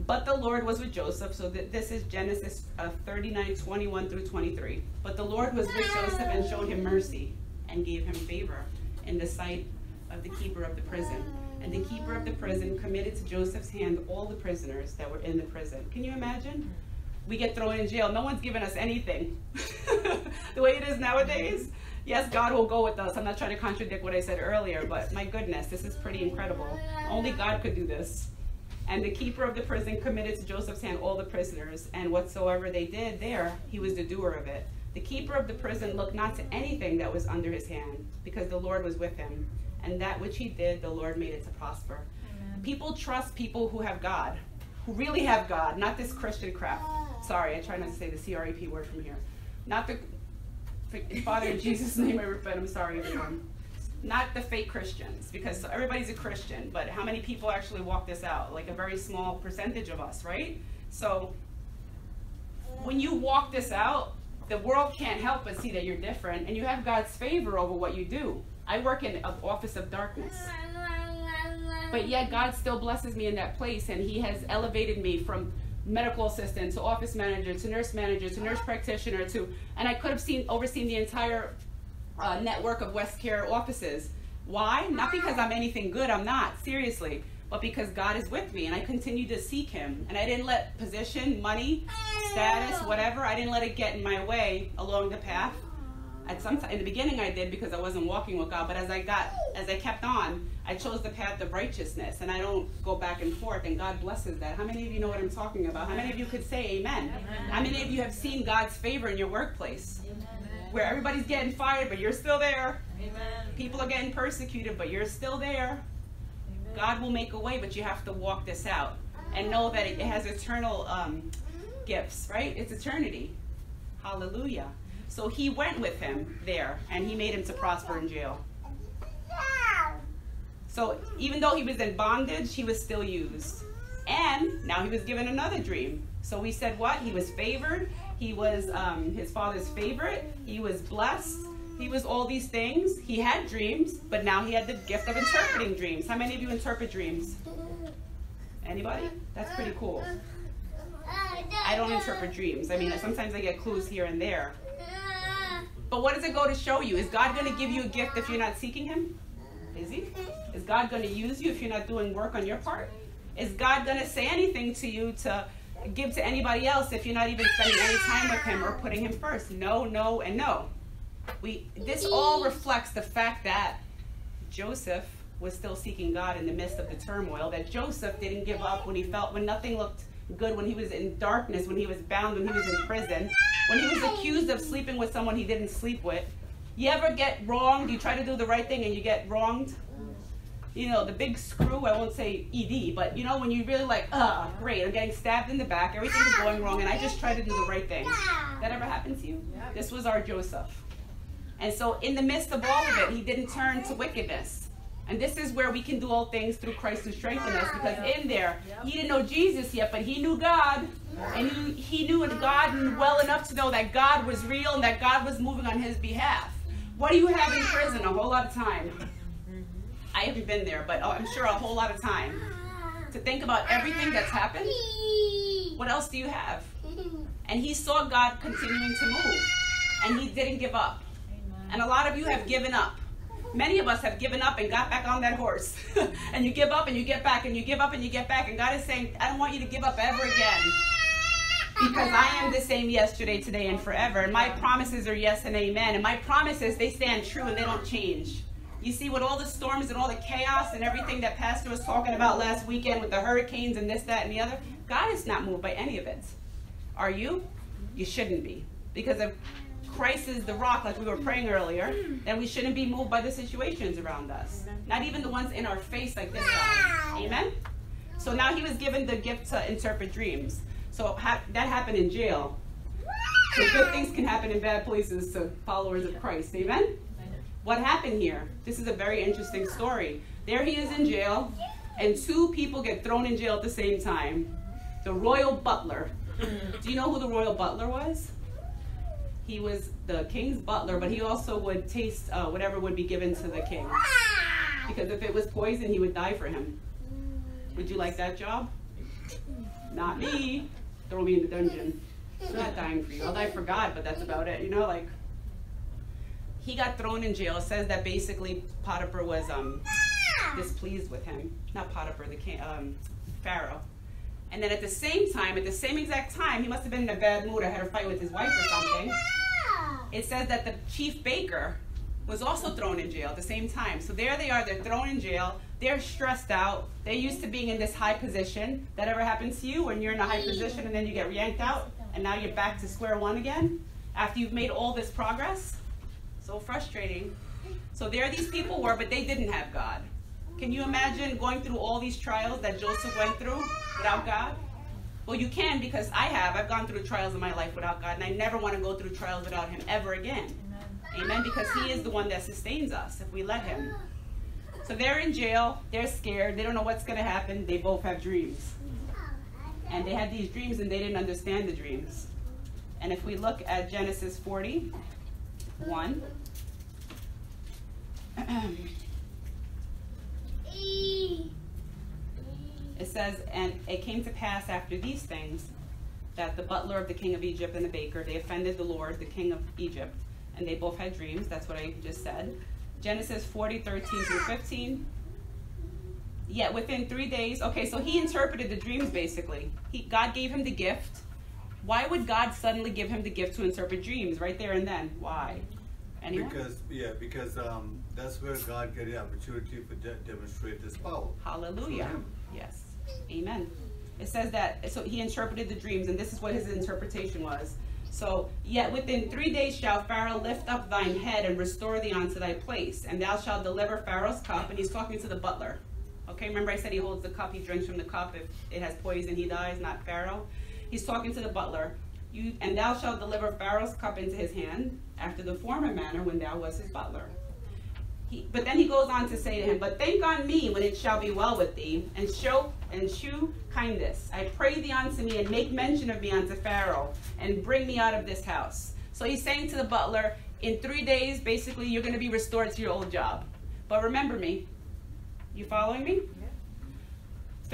but the Lord was with Joseph. So th- this is Genesis uh, 39, 21 through 23. But the Lord was with Joseph and showed him mercy and gave him favor in the sight of the keeper of the prison. And the keeper of the prison committed to Joseph's hand all the prisoners that were in the prison. Can you imagine? We get thrown in jail. No one's given us anything. <laughs> the way it is nowadays, yes, God will go with us. I'm not trying to contradict what I said earlier, but my goodness, this is pretty incredible. Only God could do this. And the keeper of the prison committed to Joseph's hand all the prisoners, and whatsoever they did there, he was the doer of it. The keeper of the prison looked not to anything that was under his hand, because the Lord was with him. And that which he did, the Lord made it to prosper. Amen. People trust people who have God, who really have God, not this Christian crap. Sorry, I try not to say the CREP word from here. Not the Father in <laughs> Jesus' name I repent. I'm sorry, everyone not the fake Christians, because everybody's a Christian, but how many people actually walk this out? Like a very small percentage of us, right? So when you walk this out, the world can't help but see that you're different, and you have God's favor over what you do. I work in an office of darkness. But yet God still blesses me in that place, and He has elevated me from medical assistant to office manager to nurse manager to nurse practitioner to, and I could have seen overseen the entire uh, network of West Care offices. Why? Not because I'm anything good, I'm not, seriously, but because God is with me and I continue to seek Him. And I didn't let position, money, status, whatever, I didn't let it get in my way along the path. At some time, in the beginning, I did because I wasn't walking with God. But as I got, as I kept on, I chose the path of righteousness, and I don't go back and forth. And God blesses that. How many of you know what I'm talking about? How many of you could say Amen? amen. How many of you have seen God's favor in your workplace? Amen where everybody's getting fired, but you're still there. Amen. People are getting persecuted, but you're still there. Amen. God will make a way, but you have to walk this out and know that it has eternal um, gifts, right? It's eternity. Hallelujah. So he went with him there, and he made him to prosper in jail. So even though he was in bondage, he was still used. And now he was given another dream. So we said what? He was favored he was um, his father's favorite. He was blessed. He was all these things. He had dreams, but now he had the gift of interpreting dreams. How many of you interpret dreams? Anybody? That's pretty cool. I don't interpret dreams. I mean, sometimes I get clues here and there. But what does it go to show you? Is God going to give you a gift if you're not seeking Him? Is He? Is God going to use you if you're not doing work on your part? Is God going to say anything to you to give to anybody else if you're not even spending any time with him or putting him first. No, no, and no. We this all reflects the fact that Joseph was still seeking God in the midst of the turmoil. That Joseph didn't give up when he felt when nothing looked good, when he was in darkness, when he was bound, when he was in prison, when he was accused of sleeping with someone he didn't sleep with. You ever get wronged? You try to do the right thing and you get wronged? You know, the big screw, I won't say ED, but you know, when you really like, uh, great, I'm getting stabbed in the back, everything is going wrong, and I just try to do the right thing. That ever happened to you? This was our Joseph. And so, in the midst of all of it, he didn't turn to wickedness. And this is where we can do all things through Christ who strengthens us, because in there, he didn't know Jesus yet, but he knew God. And he, he knew God well enough to know that God was real and that God was moving on his behalf. What do you have in prison? A whole lot of time. I haven't been there, but I'm sure a whole lot of time to think about everything that's happened. What else do you have? And he saw God continuing to move, and he didn't give up. And a lot of you have given up. Many of us have given up and got back on that horse. <laughs> and you give up and you get back and you give up and you get back. And God is saying, I don't want you to give up ever again. Because I am the same yesterday, today, and forever. And my promises are yes and amen. And my promises, they stand true and they don't change. You see, with all the storms and all the chaos and everything that Pastor was talking about last weekend with the hurricanes and this, that, and the other, God is not moved by any of it. Are you? You shouldn't be. Because if Christ is the rock, like we were praying earlier, then we shouldn't be moved by the situations around us. Not even the ones in our face, like this. Amen? So now he was given the gift to interpret dreams. So ha- that happened in jail. So good things can happen in bad places to followers of Christ. Amen? What happened here? This is a very interesting story. There he is in jail, and two people get thrown in jail at the same time. The royal butler. Do you know who the royal butler was? He was the king's butler, but he also would taste uh, whatever would be given to the king. Because if it was poison, he would die for him. Would you like that job? Not me. Throw me in the dungeon. I'm not dying for you. I'll die for God, but that's about it. You know, like he got thrown in jail. It says that basically Potiphar was um, displeased with him. Not Potiphar, the king, um, Pharaoh. And then at the same time, at the same exact time, he must have been in a bad mood or had a fight with his wife or something. It says that the chief baker was also thrown in jail at the same time. So there they are, they're thrown in jail. They're stressed out. They're used to being in this high position. That ever happens to you when you're in a high position and then you get yanked out and now you're back to square one again after you've made all this progress? So frustrating. So there these people were, but they didn't have God. Can you imagine going through all these trials that Joseph went through without God? Well, you can because I have. I've gone through trials in my life without God, and I never want to go through trials without Him ever again. Amen. Amen. Because He is the one that sustains us if we let Him. So they're in jail. They're scared. They don't know what's going to happen. They both have dreams. And they had these dreams, and they didn't understand the dreams. And if we look at Genesis 40, 1. <clears throat> It says, And it came to pass after these things that the butler of the king of Egypt and the baker, they offended the Lord, the king of Egypt, and they both had dreams. That's what I just said. Genesis 40, 13 through 15. Yet within three days, okay, so he interpreted the dreams basically. He, God gave him the gift. Why would God suddenly give him the gift to interpret dreams right there and then? Why? Anyone? Because yeah, because um, that's where God get the opportunity to de- demonstrate His power. Hallelujah. Yes. Amen. It says that so he interpreted the dreams, and this is what his interpretation was. So, yet within three days shall Pharaoh lift up thine head and restore thee unto thy place, and thou shalt deliver Pharaoh's cup. And he's talking to the butler. Okay, remember I said he holds the cup, he drinks from the cup. If it has poison, he dies, not Pharaoh. He's talking to the butler. You, and thou shalt deliver Pharaoh's cup into his hand after the former manner when thou was his butler. He, but then he goes on to say to him, But think on me when it shall be well with thee, and show and shew kindness. I pray thee unto me, and make mention of me unto Pharaoh, and bring me out of this house. So he's saying to the butler, In three days, basically, you're going to be restored to your old job. But remember me. You following me?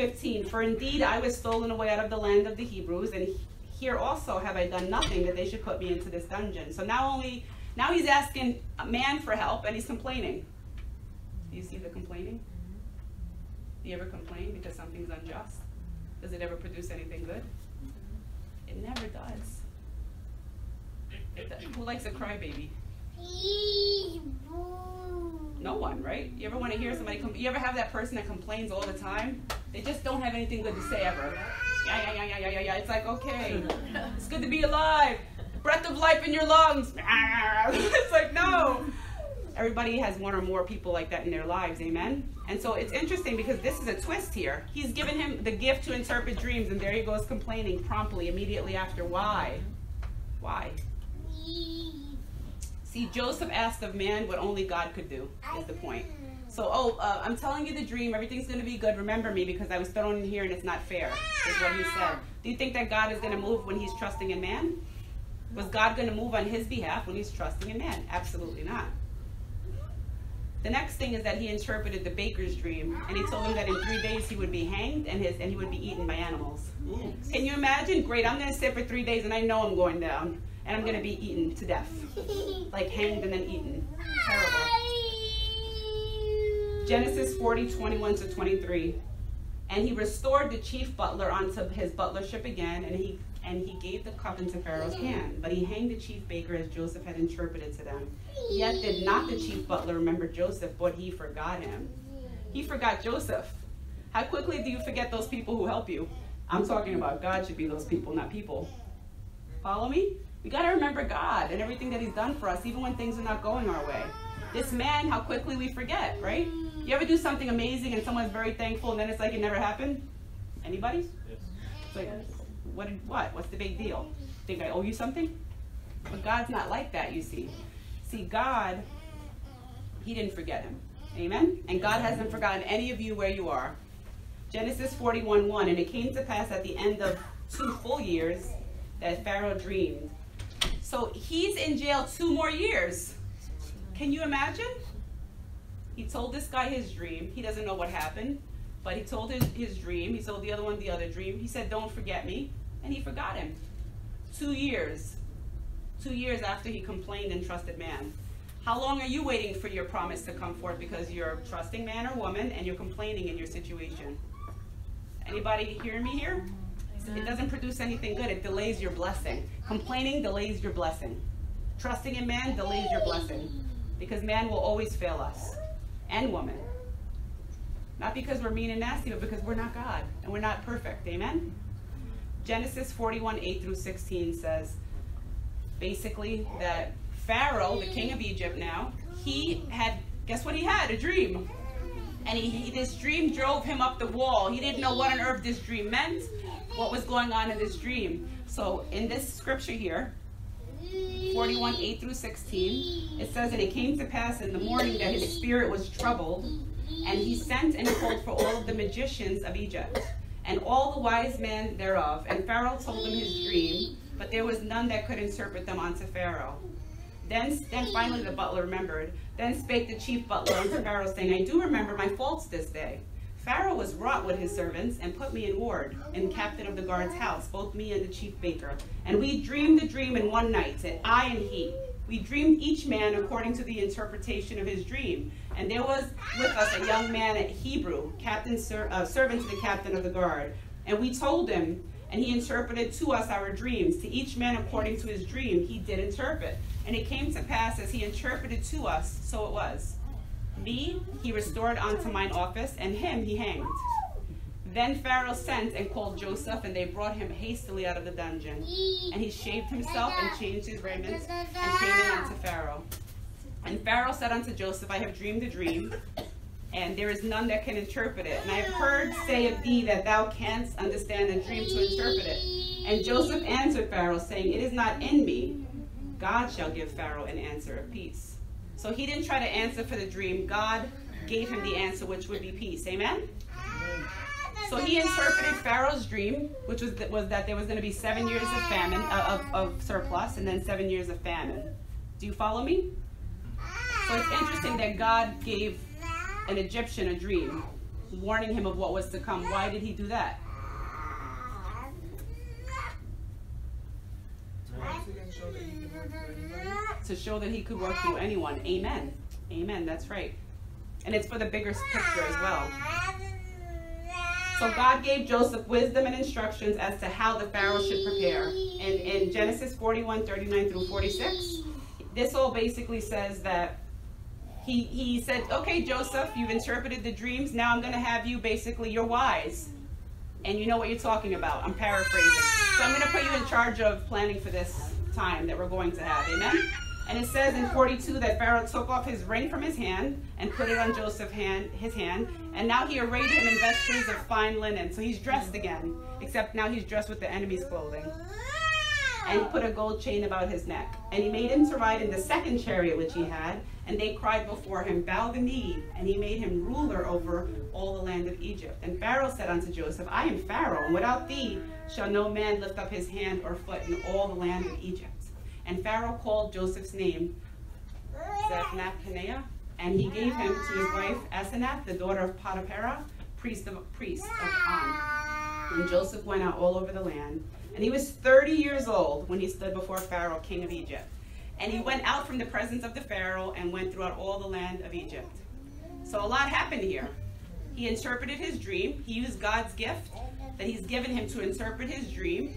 15. For indeed I was stolen away out of the land of the Hebrews, and here also have I done nothing that they should put me into this dungeon. So now only now he's asking a man for help and he's complaining. Do you see the complaining? Mm-hmm. Do you ever complain because something's unjust? Does it ever produce anything good? It never does. Mm-hmm. Who likes a crybaby? No one, right? You ever want to hear somebody? Com- you ever have that person that complains all the time? They just don't have anything good to say ever. Yeah, yeah, yeah, yeah, yeah, yeah, yeah. It's like okay, it's good to be alive. Breath of life in your lungs. <laughs> it's like no. Everybody has one or more people like that in their lives, amen. And so it's interesting because this is a twist here. He's given him the gift to interpret dreams, and there he goes complaining promptly, immediately after. Why? Why? See, Joseph asked of man what only God could do, is the point. So, oh, uh, I'm telling you the dream. Everything's going to be good. Remember me because I was thrown in here and it's not fair, is what he said. Do you think that God is going to move when he's trusting in man? Was God going to move on his behalf when he's trusting in man? Absolutely not. The next thing is that he interpreted the baker's dream, and he told him that in three days he would be hanged and his and he would be eaten by animals. Can you imagine? Great, I'm going to sit for three days, and I know I'm going down, and I'm to be eaten to death, like hanged and then eaten. Terrible. Genesis 40, 21 to 23. And he restored the chief butler onto his butlership again, and he and he gave the cup into Pharaoh's hand. But he hanged the chief baker as Joseph had interpreted to them. Yet did not the chief butler remember Joseph, but he forgot him. He forgot Joseph. How quickly do you forget those people who help you? I'm talking about God should be those people, not people. Follow me? We got to remember God and everything that He's done for us, even when things are not going our way. This man, how quickly we forget, right? You ever do something amazing and someone's very thankful and then it's like it never happened? Anybody? Yes. It's like, what? What? What's the big deal? Think I owe you something? But God's not like that, you see. See, God, He didn't forget him. Amen? And God hasn't forgotten any of you where you are. Genesis 41 1. And it came to pass at the end of two full years that Pharaoh dreamed. So he's in jail two more years. Can you imagine? He told this guy his dream. He doesn't know what happened, but he told his, his dream. He told the other one the other dream. He said, Don't forget me. And he forgot him. Two years. Two years after he complained and trusted man. How long are you waiting for your promise to come forth because you're trusting man or woman and you're complaining in your situation? Anybody hearing me here? It doesn't produce anything good. It delays your blessing. Complaining delays your blessing. Trusting in man delays your blessing. Because man will always fail us. And woman. Not because we're mean and nasty, but because we're not God. And we're not perfect. Amen? Genesis 41, 8 through 16 says basically that Pharaoh, the king of Egypt now, he had, guess what he had? A dream. And he, he, this dream drove him up the wall. He didn't know what on earth this dream meant, what was going on in this dream. So in this scripture here, 41, 8 through 16, it says, And it came to pass in the morning that his spirit was troubled, and he sent and called for all the magicians of Egypt, and all the wise men thereof. And Pharaoh told them his dream, but there was none that could interpret them unto Pharaoh. Then, then finally the butler remembered. Then spake the chief butler unto Pharaoh, saying, I do remember my faults this day. Pharaoh was wroth with his servants and put me in ward, and captain of the guard's house, both me and the chief baker. And we dreamed the dream in one night, said I and he. We dreamed each man according to the interpretation of his dream. And there was with us a young man at Hebrew, captain, ser- uh, servant to the captain of the guard. And we told him, and he interpreted to us our dreams. To each man according to his dream, he did interpret. And it came to pass as he interpreted to us, so it was. Me he restored unto mine office, and him he hanged. Then Pharaoh sent and called Joseph, and they brought him hastily out of the dungeon. And he shaved himself and changed his raiment, and came in unto Pharaoh. And Pharaoh said unto Joseph, I have dreamed a dream, and there is none that can interpret it. And I have heard say of thee that thou canst understand a dream to interpret it. And Joseph answered Pharaoh, saying, It is not in me. God shall give Pharaoh an answer of peace. So he didn't try to answer for the dream. God gave him the answer, which would be peace. Amen? So he interpreted Pharaoh's dream, which was that, was that there was going to be seven years of famine, uh, of, of surplus, and then seven years of famine. Do you follow me? So it's interesting that God gave an Egyptian a dream, warning him of what was to come. Why did he do that? To show that he could work through anyone. Amen. Amen. That's right. And it's for the bigger picture as well. So God gave Joseph wisdom and instructions as to how the Pharaoh should prepare. And in Genesis 41, 39 through 46, this all basically says that he, he said, okay, Joseph, you've interpreted the dreams. Now I'm going to have you basically, you're wise. And you know what you're talking about. I'm paraphrasing. So I'm going to put you in charge of planning for this time that we're going to have. Amen? And it says in 42 that Pharaoh took off his ring from his hand and put it on Joseph's hand, his hand. And now he arrayed him in vestures of fine linen. So he's dressed again, except now he's dressed with the enemy's clothing. And he put a gold chain about his neck. And he made him to ride in the second chariot which he had. And they cried before him, Bow the knee. And he made him ruler over all the land of Egypt. And Pharaoh said unto Joseph, I am Pharaoh, and without thee shall no man lift up his hand or foot in all the land of Egypt. And Pharaoh called Joseph's name Zaphnath-Paaneah, and he gave him to his wife Asenath, the daughter of Potipherah, priest of priest of On. And Joseph went out all over the land, and he was thirty years old when he stood before Pharaoh, king of Egypt. And he went out from the presence of the Pharaoh and went throughout all the land of Egypt. So a lot happened here. He interpreted his dream. He used God's gift that he's given him to interpret his dream.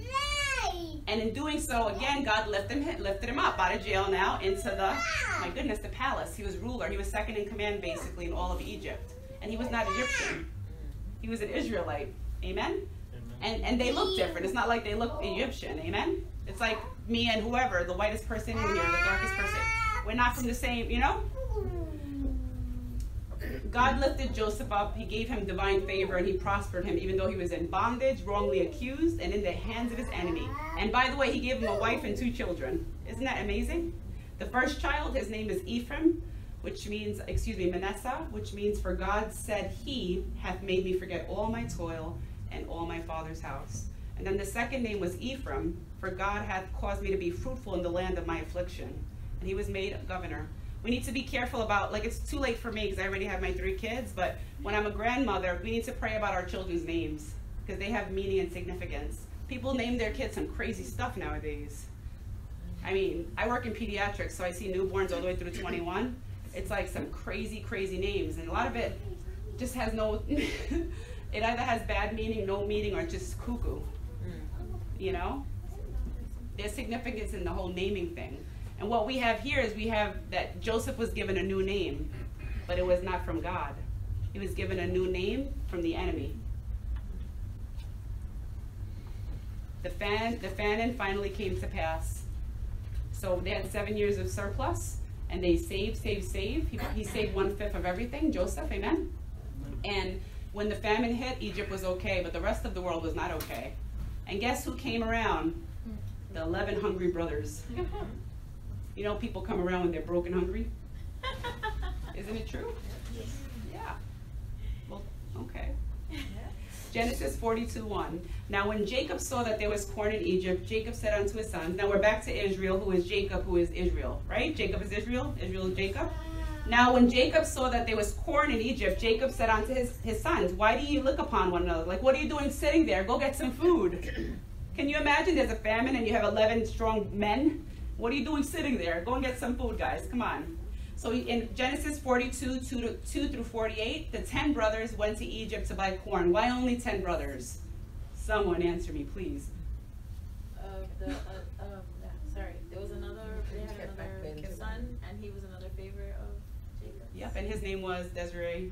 And in doing so, again, God lifted him, lifted him up out of jail now into the, my goodness, the palace. He was ruler. He was second in command, basically, in all of Egypt. And he was not Egyptian. He was an Israelite. Amen? And, and they look different. It's not like they look Egyptian. Amen? It's like me and whoever, the whitest person in here, the darkest person. We're not from the same, you know? God lifted Joseph up. He gave him divine favor and he prospered him, even though he was in bondage, wrongly accused, and in the hands of his enemy. And by the way, he gave him a wife and two children. Isn't that amazing? The first child, his name is Ephraim, which means, excuse me, Manasseh, which means, For God said, He hath made me forget all my toil and all my father's house. And then the second name was Ephraim, for God hath caused me to be fruitful in the land of my affliction. And he was made governor. We need to be careful about like it's too late for me because i already have my three kids but when i'm a grandmother we need to pray about our children's names because they have meaning and significance. People name their kids some crazy stuff nowadays. I mean i work in pediatrics so i see newborns all the way through 21 it's like some crazy crazy names and a lot of it just has no <laughs> it either has bad meaning no meaning or just cuckoo. Mm. You know there's significance in the whole naming thing and what we have here is we have that Joseph was given a new name, but it was not from God. He was given a new name from the enemy. The, fan, the famine finally came to pass. So they had seven years of surplus, and they saved, saved, saved. He, he saved one fifth of everything, Joseph, amen? And when the famine hit, Egypt was okay, but the rest of the world was not okay. And guess who came around? The 11 hungry brothers. <laughs> You know, people come around when they're broken hungry. <laughs> Isn't it true? Yes. Yeah. Well, okay. Genesis 42 1. Now, when Jacob saw that there was corn in Egypt, Jacob said unto his sons, Now we're back to Israel, who is Jacob, who is Israel, right? Jacob is Israel, Israel is Jacob. Now, when Jacob saw that there was corn in Egypt, Jacob said unto his, his sons, Why do you look upon one another? Like, what are you doing sitting there? Go get some food. <coughs> Can you imagine there's a famine and you have 11 strong men? What are you doing sitting there? Go and get some food, guys. Come on. So in Genesis 42, 2, to, 2 through 48, the 10 brothers went to Egypt to buy corn. Why only 10 brothers? Someone answer me, please. Uh, the, uh, yeah, sorry, there was another, they had another son, and he was another favorite of Jacob. Yep, and his name was Desiree.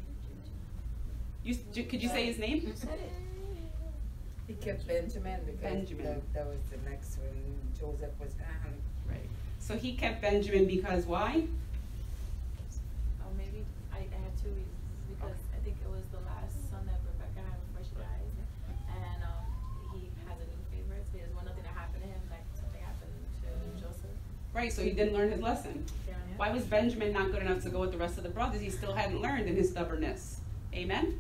You, could you say his name? You said it. He kept Benjamin because Benjamin. That, that was the next one. Joseph was down. Right. So he kept Benjamin because why? Oh, maybe, I, I have two reasons, because I think it was the last son that Rebecca had before she died, and, um, he has a new favorite, so there's one other thing that happened to him, like something happened to Joseph. Right, so he didn't learn his lesson. Yeah. Why was Benjamin not good enough to go with the rest of the brothers? He still hadn't learned in his stubbornness. Amen?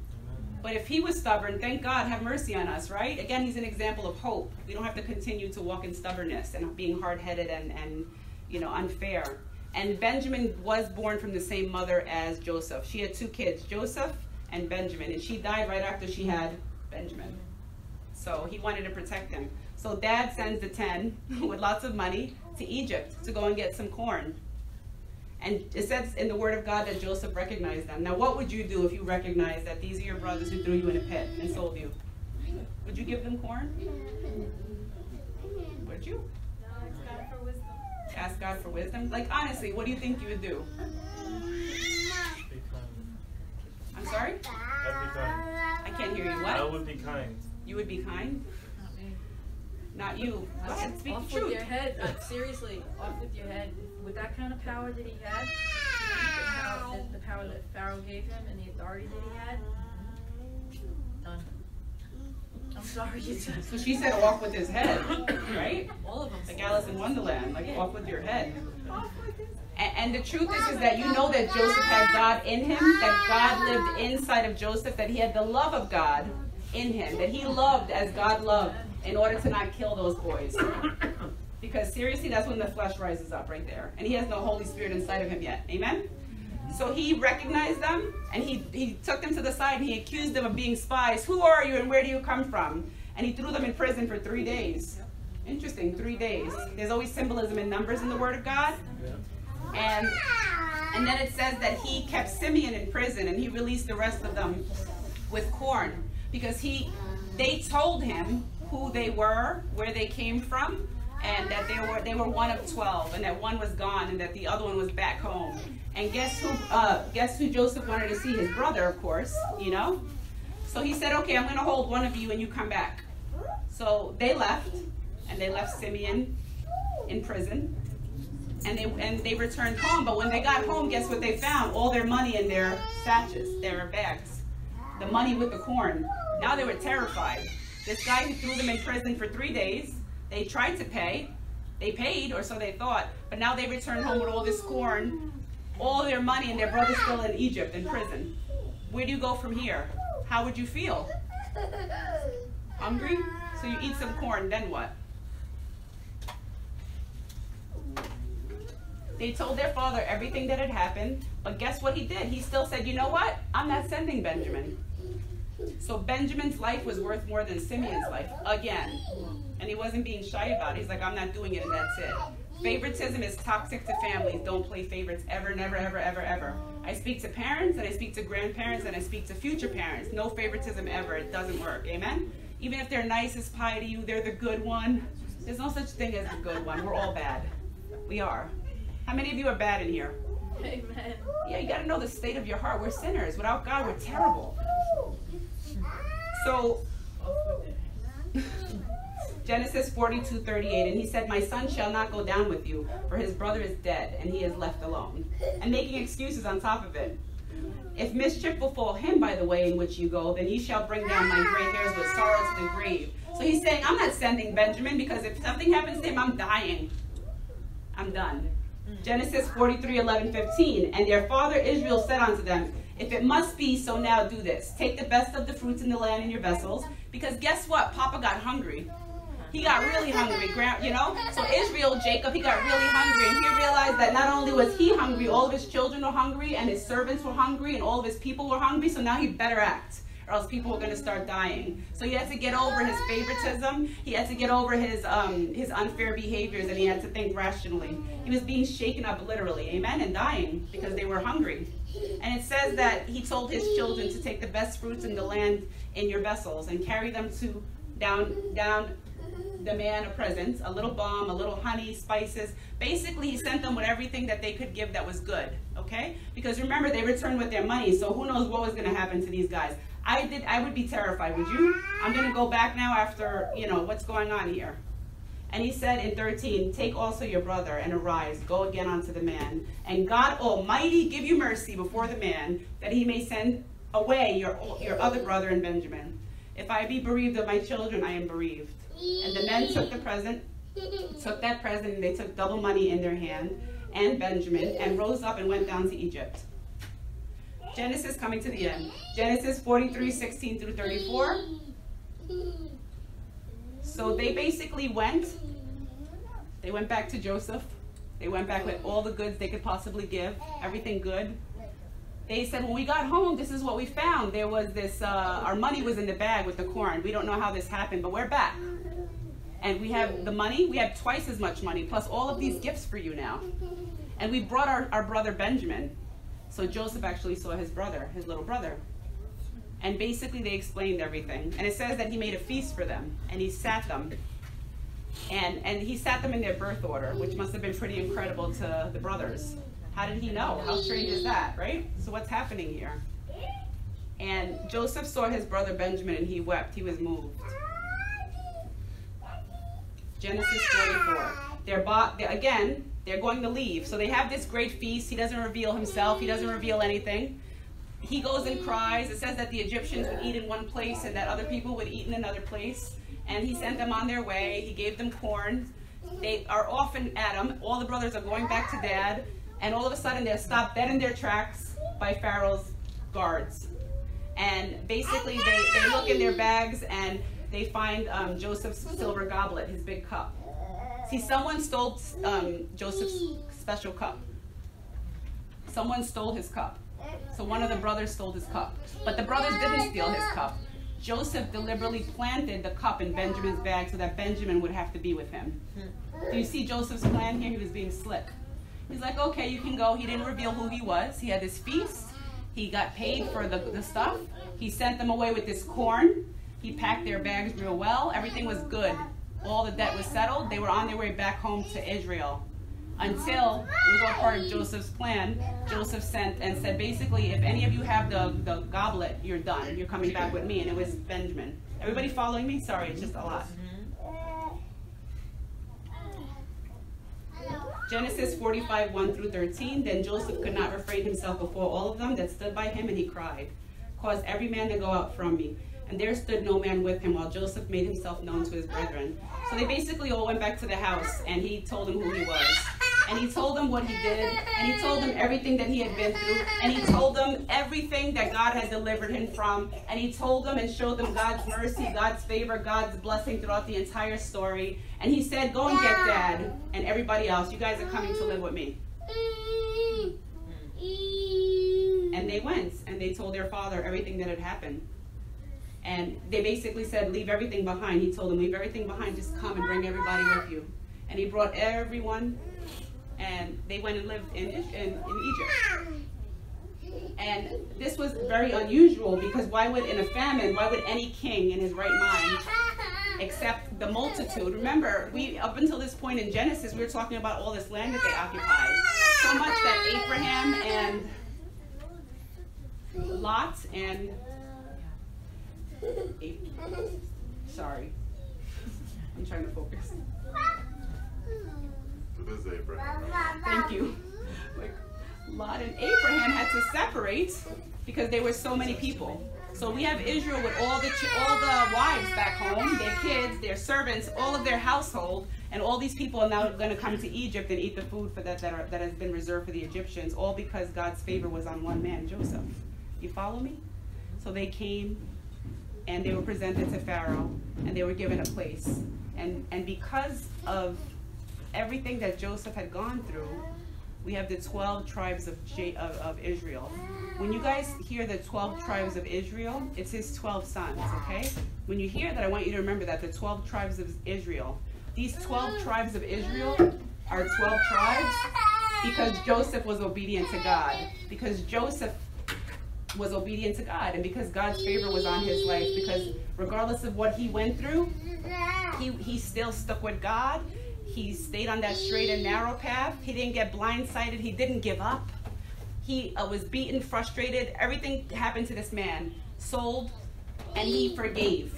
But if he was stubborn, thank God, have mercy on us, right? Again, he's an example of hope. We don't have to continue to walk in stubbornness and being hard headed and, and, you know, unfair. And Benjamin was born from the same mother as Joseph. She had two kids, Joseph and Benjamin, and she died right after she had Benjamin. So he wanted to protect him. So dad sends the 10 <laughs> with lots of money to Egypt to go and get some corn. And it says in the Word of God that Joseph recognized them. Now, what would you do if you recognized that these are your brothers who threw you in a pit and sold you? Would you give them corn? Would you? Ask God for wisdom. Ask God for wisdom? Like, honestly, what do you think you would do? I'm sorry? I'd be kind. I can't hear you. What? I What? would be kind. You would be kind? Not me. Not you. Go ahead, speak off the with your head. Uh, seriously, off with your head. With that kind of power that he had, the power, the, power that Pharaoh gave him, and the authority that he had, done. I'm sorry, So she said walk with his head, right? <laughs> all of them. Like Alice in Wonderland, like walk with your head. And, and the truth is, is that you know that Joseph had God in him, that God lived inside of Joseph, that he had the love of God in him, that he loved as God loved in order to not kill those boys. <laughs> Because seriously, that's when the flesh rises up right there. And he has no Holy Spirit inside of him yet. Amen? So he recognized them and he, he took them to the side and he accused them of being spies. Who are you and where do you come from? And he threw them in prison for three days. Interesting, three days. There's always symbolism in numbers in the Word of God. And and then it says that he kept Simeon in prison and he released the rest of them with corn because he they told him who they were, where they came from, and that they were they were one of twelve, and that one was gone, and that the other one was back home. And guess who? Uh, guess who Joseph wanted to see? His brother, of course. You know. So he said, "Okay, I'm going to hold one of you, and you come back." So they left, and they left Simeon in prison, and they and they returned home. But when they got home, guess what they found? All their money in their satches, their bags, the money with the corn. Now they were terrified. This guy who threw them in prison for three days, they tried to pay. They paid, or so they thought. But now they returned home with all this corn, all their money, and their brother's still in Egypt in prison. Where do you go from here? How would you feel? Hungry? So you eat some corn, then what? They told their father everything that had happened, but guess what he did? He still said, You know what? I'm not sending Benjamin. So Benjamin's life was worth more than Simeon's life again. And he wasn't being shy about it. He's like, I'm not doing it, and that's it. Favoritism is toxic to families. Don't play favorites ever, never, ever, ever, ever. I speak to parents, and I speak to grandparents, and I speak to future parents. No favoritism ever. It doesn't work. Amen? Even if they're nice as pie to you, they're the good one. There's no such thing as the good one. We're all bad. We are. How many of you are bad in here? Amen. Yeah, you got to know the state of your heart. We're sinners. Without God, we're terrible. So, Genesis 42 38, and he said, My son shall not go down with you, for his brother is dead, and he is left alone. And making excuses on top of it. If mischief befall him by the way in which you go, then ye shall bring down my gray hairs with sorrow to the grave. So he's saying, I'm not sending Benjamin because if something happens to him, I'm dying. I'm done. Genesis 43 11 15. And their father Israel said unto them, If it must be, so now do this. Take the best of the fruits in the land in your vessels. Because guess what? Papa got hungry. He got really hungry, you know? So Israel, Jacob, he got really hungry. And he realized that not only was he hungry, all of his children were hungry, and his servants were hungry, and all of his people were hungry. So now he better act or else people were going to start dying. So he had to get over his favoritism. He had to get over his um, his unfair behaviors, and he had to think rationally. He was being shaken up literally, amen, and dying because they were hungry. And it says that he told his children to take the best fruits in the land in your vessels and carry them to down down the man a present, a little balm, a little honey, spices. Basically, he sent them with everything that they could give that was good, okay? Because remember, they returned with their money, so who knows what was going to happen to these guys. I did. I would be terrified. Would you? I'm going to go back now after you know what's going on here. And he said in 13, Take also your brother and arise, go again unto the man. And God Almighty give you mercy before the man, that he may send away your, your other brother and Benjamin. If I be bereaved of my children, I am bereaved. And the men took the present, took that present, and they took double money in their hand, and Benjamin, and rose up and went down to Egypt. Genesis coming to the end. Genesis 43, 16 through 34. So they basically went, they went back to Joseph. They went back with all the goods they could possibly give, everything good. They said, when we got home, this is what we found. There was this, uh, our money was in the bag with the corn. We don't know how this happened, but we're back. And we have the money, we have twice as much money, plus all of these gifts for you now. And we brought our, our brother Benjamin. So Joseph actually saw his brother, his little brother. And basically they explained everything. And it says that he made a feast for them and he sat them. And and he sat them in their birth order, which must have been pretty incredible to the brothers. How did he know? How strange is that, right? So what's happening here? And Joseph saw his brother Benjamin and he wept. He was moved. Genesis 44. They're bought, they're, again, they're going to leave. So they have this great feast. He doesn't reveal himself, he doesn't reveal anything. He goes and cries. It says that the Egyptians would eat in one place and that other people would eat in another place. And he sent them on their way. He gave them corn. They are off in Adam. All the brothers are going back to dad. And all of a sudden, they're stopped dead in their tracks by Pharaoh's guards. And basically, they, they look in their bags and they find um, Joseph's silver goblet, his big cup. See, someone stole um, Joseph's special cup. Someone stole his cup. So one of the brothers stole his cup. But the brothers didn't steal his cup. Joseph deliberately planted the cup in Benjamin's bag so that Benjamin would have to be with him. Do you see Joseph's plan here? He was being slick. He's like, okay, you can go. He didn't reveal who he was. He had this feast. He got paid for the, the stuff. He sent them away with this corn. He packed their bags real well. Everything was good. All the debt was settled. They were on their way back home to Israel. Until it was all part of Joseph's plan. Joseph sent and said, basically, if any of you have the, the goblet, you're done. You're coming back with me. And it was Benjamin. Everybody following me? Sorry, it's just a lot. Genesis 45, 1 through 13. Then Joseph could not refrain himself before all of them that stood by him, and he cried, Cause every man to go out from me. And there stood no man with him, while Joseph made himself known to his brethren. So they basically all went back to the house, and he told them who he was. And he told them what he did, and he told them everything that he had been through, and he told them everything that God had delivered him from, and he told them and showed them God's mercy, God's favor, God's blessing throughout the entire story. And he said, Go and get dad and everybody else. You guys are coming to live with me. And they went and they told their father everything that had happened. And they basically said, Leave everything behind. He told them, Leave everything behind, just come and bring everybody with you. And he brought everyone, and they went and lived in, in, in Egypt. And this was very unusual because why would, in a famine, why would any king in his right mind accept the multitude? Remember, we up until this point in Genesis, we were talking about all this land that they occupied. So much that Abraham and Lot and sorry, <laughs> I'm trying to focus. This is Abraham. Thank you. Like Lot and Abraham had to separate because there were so many people. So we have Israel with all the all the wives back home, their kids, their servants, all of their household, and all these people are now going to come to Egypt and eat the food for that that, are, that has been reserved for the Egyptians, all because God's favor was on one man, Joseph. You follow me? So they came and they were presented to Pharaoh and they were given a place. And and because of everything that Joseph had gone through, we have the 12 tribes of, J- of, of Israel. When you guys hear the 12 tribes of Israel, it's his 12 sons, okay? When you hear that, I want you to remember that the 12 tribes of Israel, these 12 tribes of Israel are 12 tribes because Joseph was obedient to God. Because Joseph was obedient to God and because God's favor was on his life. Because regardless of what he went through, he, he still stuck with God. He stayed on that straight and narrow path. He didn't get blindsided. He didn't give up. He uh, was beaten, frustrated. Everything happened to this man. Sold, and he forgave.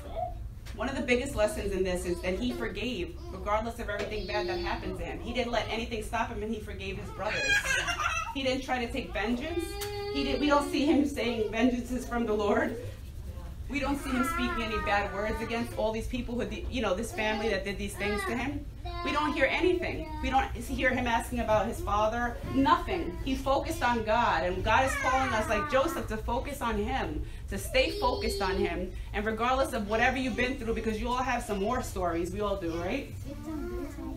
One of the biggest lessons in this is that he forgave, regardless of everything bad that happened to him. He didn't let anything stop him, and he forgave his brothers. He didn't try to take vengeance. He did, we don't see him saying vengeance is from the Lord. We don't see him speaking any bad words against all these people who, you know, this family that did these things to him. We don't hear anything. We don't hear him asking about his father. Nothing. He focused on God, and God is calling us, like Joseph, to focus on Him, to stay focused on Him, and regardless of whatever you've been through, because you all have some war stories. We all do, right?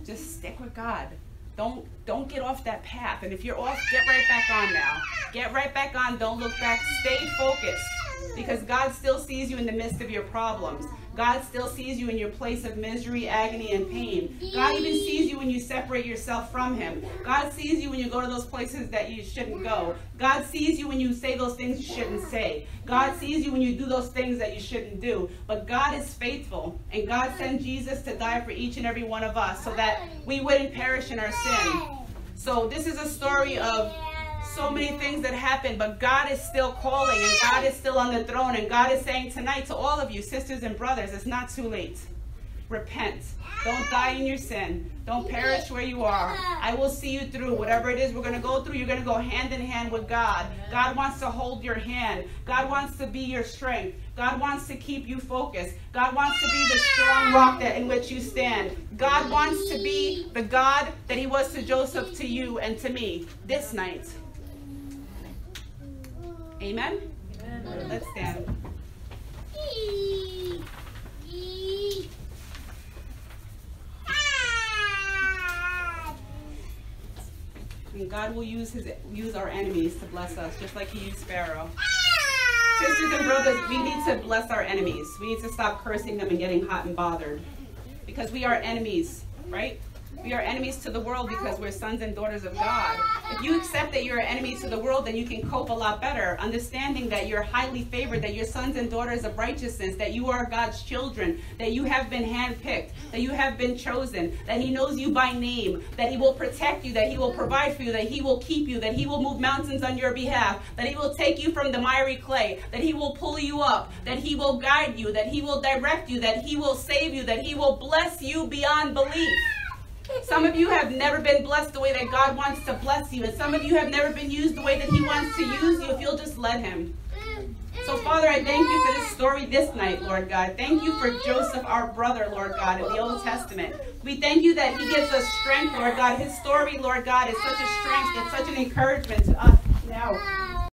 Just stick with God. Don't don't get off that path. And if you're off, get right back on now. Get right back on. Don't look back. Stay focused. Because God still sees you in the midst of your problems. God still sees you in your place of misery, agony, and pain. God even sees you when you separate yourself from Him. God sees you when you go to those places that you shouldn't go. God sees you when you say those things you shouldn't say. God sees you when you do those things that you shouldn't do. But God is faithful, and God sent Jesus to die for each and every one of us so that we wouldn't perish in our sin. So this is a story of so many things that happen, but God is still calling and God is still on the throne. And God is saying tonight to all of you, sisters and brothers, it's not too late. Repent. Don't die in your sin. Don't perish where you are. I will see you through whatever it is we're going to go through. You're going to go hand in hand with God. God wants to hold your hand. God wants to be your strength. God wants to keep you focused. God wants to be the strong rock that in which you stand. God wants to be the God that he was to Joseph, to you, and to me this night. Amen? Let's stand. And God will use his use our enemies to bless us, just like he used Pharaoh. Sisters and brothers, we need to bless our enemies. We need to stop cursing them and getting hot and bothered. Because we are enemies, right? We are enemies to the world because we're sons and daughters of God. If you accept that you're an enemy to the world, then you can cope a lot better, understanding that you're highly favored, that you're sons and daughters of righteousness, that you are God's children, that you have been handpicked, that you have been chosen, that He knows you by name, that He will protect you, that He will provide for you, that He will keep you, that He will move mountains on your behalf, that He will take you from the miry clay, that He will pull you up, that He will guide you, that He will direct you, that He will save you, that He will bless you beyond belief. Some of you have never been blessed the way that God wants to bless you, and some of you have never been used the way that He wants to use you if you'll just let Him. So, Father, I thank you for this story this night, Lord God. Thank you for Joseph, our brother, Lord God, in the Old Testament. We thank you that he gives us strength, Lord God. His story, Lord God, is such a strength, it's such an encouragement to us now.